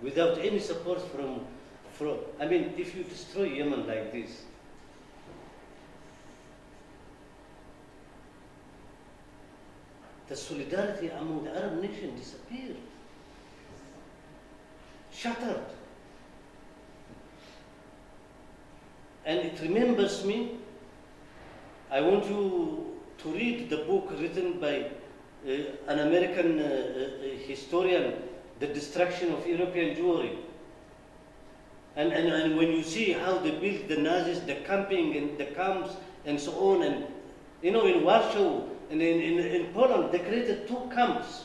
Without any support from, from, I mean, if you destroy Yemen like this, the solidarity among the Arab nations disappeared, shattered. And it remembers me, I want you to read the book written by uh, an American uh, uh, historian, The Destruction of European Jewry. And, and, and when you see how they built the Nazis, the camping and the camps and so on, and you know, in Warsaw, in, in, in Poland, they created two camps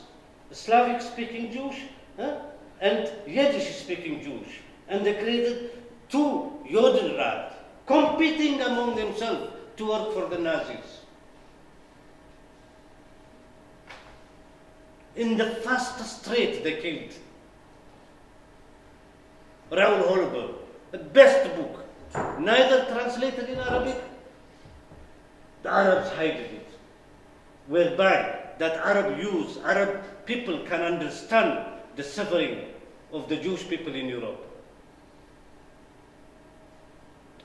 Slavic speaking Jewish huh? and Yiddish speaking Jewish. And they created two Judenrat, competing among themselves to work for the Nazis. In the fastest rate, they killed. Raul Hilberg, the best book, neither translated in Arabic? The Arabs hid it, whereby that Arab use, Arab people can understand the suffering of the Jewish people in Europe.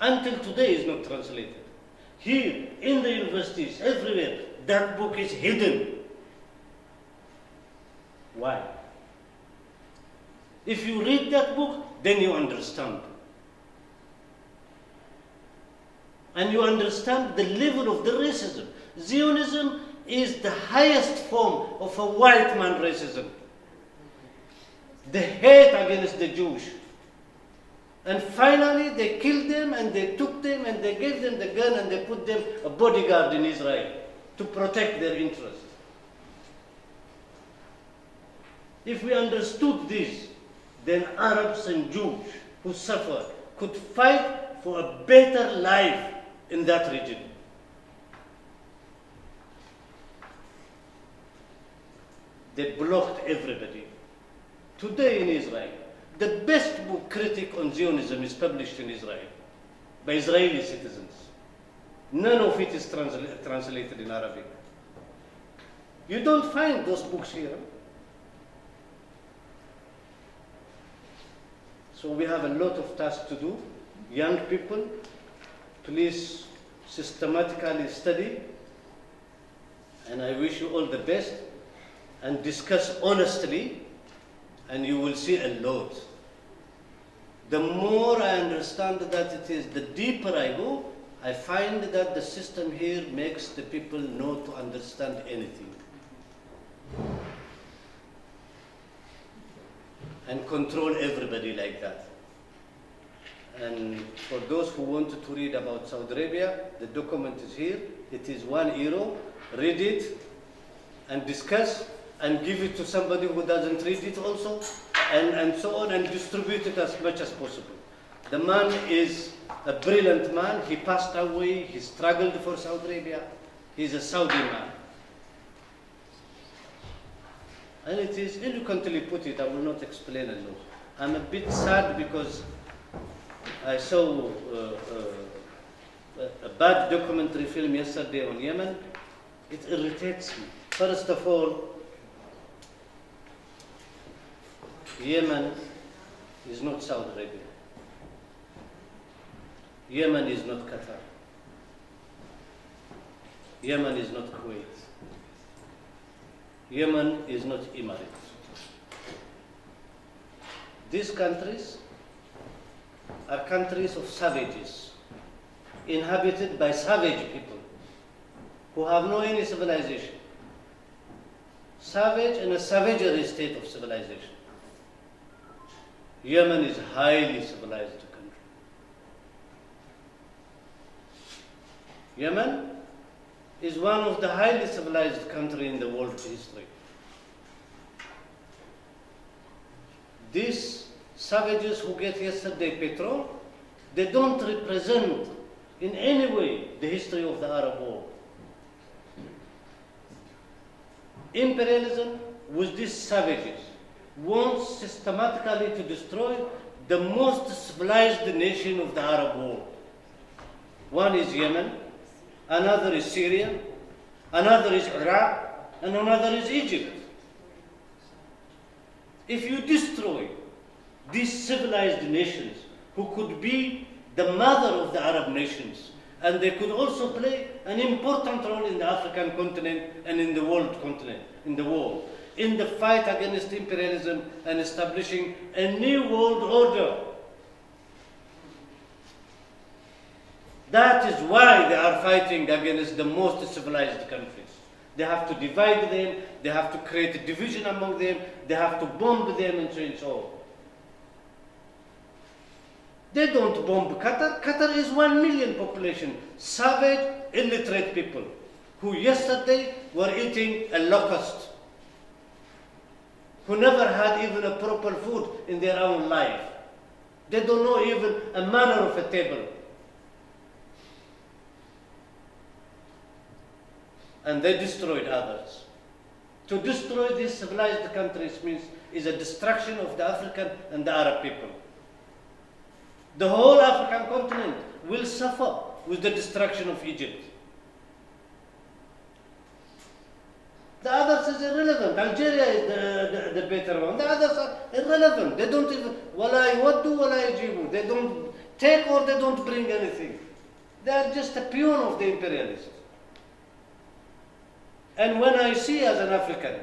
Until today is not translated. Here, in the universities, everywhere, that book is hidden. Why? If you read that book, then you understand. And you understand the level of the racism. Zionism is the highest form of a white man racism. The hate against the Jews. And finally, they killed them and they took them and they gave them the gun and they put them a bodyguard in Israel to protect their interests. If we understood this, then Arabs and Jews who suffer could fight for a better life in that region. They blocked everybody. Today in Israel, the best book critic on Zionism is published in Israel by Israeli citizens. None of it is transla- translated in Arabic. You don't find those books here. So we have a lot of tasks to do. Young people, please systematically study, and I wish you all the best, and discuss honestly, and you will see a lot. The more I understand that it is, the deeper I go, I find that the system here makes the people not to understand anything. And control everybody like that. And for those who wanted to read about Saudi Arabia, the document is here. It is one euro. Read it and discuss and give it to somebody who doesn't read it also, and, and so on, and distribute it as much as possible. The man is a brilliant man. He passed away. He struggled for Saudi Arabia. He's a Saudi man. And it is eloquently put it. I will not explain lot. I'm a bit sad because I saw uh, uh, a bad documentary film yesterday on Yemen. It irritates me. First of all, Yemen is not Saudi Arabia. Yemen is not Qatar. Yemen is not Kuwait. Yemen is not Emirates. These countries are countries of savages, inhabited by savage people who have no any civilization. Savage in a savagery state of civilization. Yemen is a highly civilized country. Yemen is one of the highly civilized country in the world history. These savages who get yesterday petrol, they don't represent in any way the history of the Arab world. Imperialism with these savages wants systematically to destroy the most civilized nation of the Arab world. One is Yemen, another is Syria, another is Iraq, and another is Egypt. If you destroy these civilized nations, who could be the mother of the Arab nations, and they could also play an important role in the African continent and in the world continent, in the world, in the fight against imperialism and establishing a new world order. That is why they are fighting against the most civilized countries. They have to divide them, they have to create a division among them, they have to bomb them and so and so on. They don't bomb Qatar. Qatar is one million population, savage, illiterate people who yesterday were eating a locust, who never had even a proper food in their own life. They don't know even a manner of a table. And they destroyed others. To destroy these civilized countries means is a destruction of the African and the Arab people. The whole African continent will suffer with the destruction of Egypt. The others is irrelevant. Algeria is the, the, the better one. The others are irrelevant. They don't even, ولا يودوا ولا يجيبوا. They don't take or they don't bring anything. They are just a peon of the imperialists. And when I see as an African,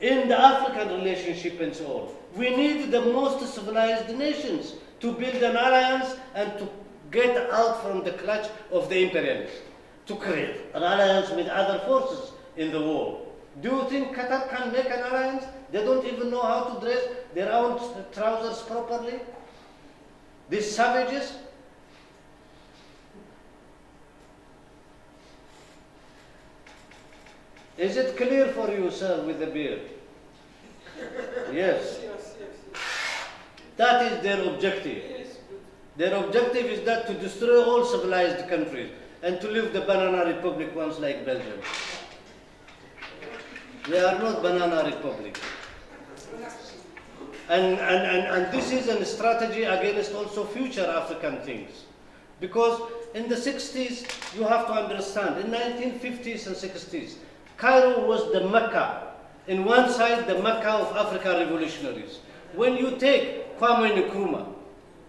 in the African relationship and so on, we need the most civilized nations to build an alliance and to get out from the clutch of the imperialists, to create an alliance with other forces in the war. do you think Qatar can make an alliance? They don't even know how to dress their own trousers properly. These savages. Is it clear for you, sir, with the beard? Yes. Yes, yes, yes. That is their objective. Yes. Their objective is that to destroy all civilized countries and to leave the banana republic ones like Belgium. They are not banana republic. And, and, and, and this is a strategy against also future African things. Because in the 60s, you have to understand, in 1950s and 60s, Cairo was the Mecca. In one side, the Mecca of African revolutionaries. When you take Kwame Nkrumah,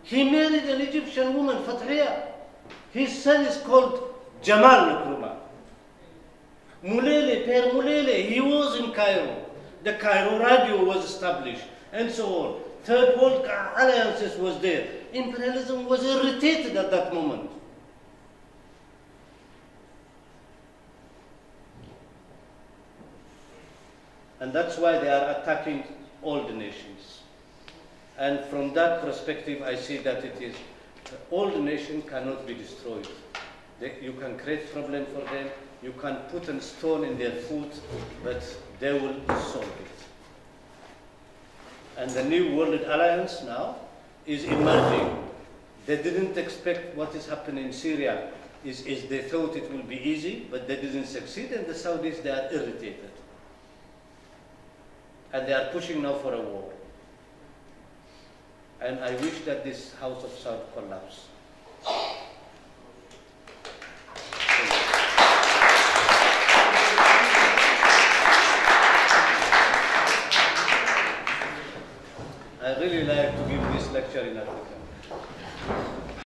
he married an Egyptian woman, Fathia. His son is called Jamal Nkrumah. Mulele, Pierre Mulele, he was in Cairo. The Cairo radio was established, and so on. Third World Alliances was there. Imperialism was irritated at that moment. And that's why they are attacking all the nations. And from that perspective, I see that it is all the nation cannot be destroyed. They, you can create problem for them. You can put a stone in their foot, but they will solve it. And the new World Alliance now is emerging. They didn't expect what is happening in Syria. Is, is they thought it will be easy, but they didn't succeed, and the Saudis they are irritated, and they are pushing now for a war. And I wish that this House of Saud collapse. really like to give this lecture in Africa.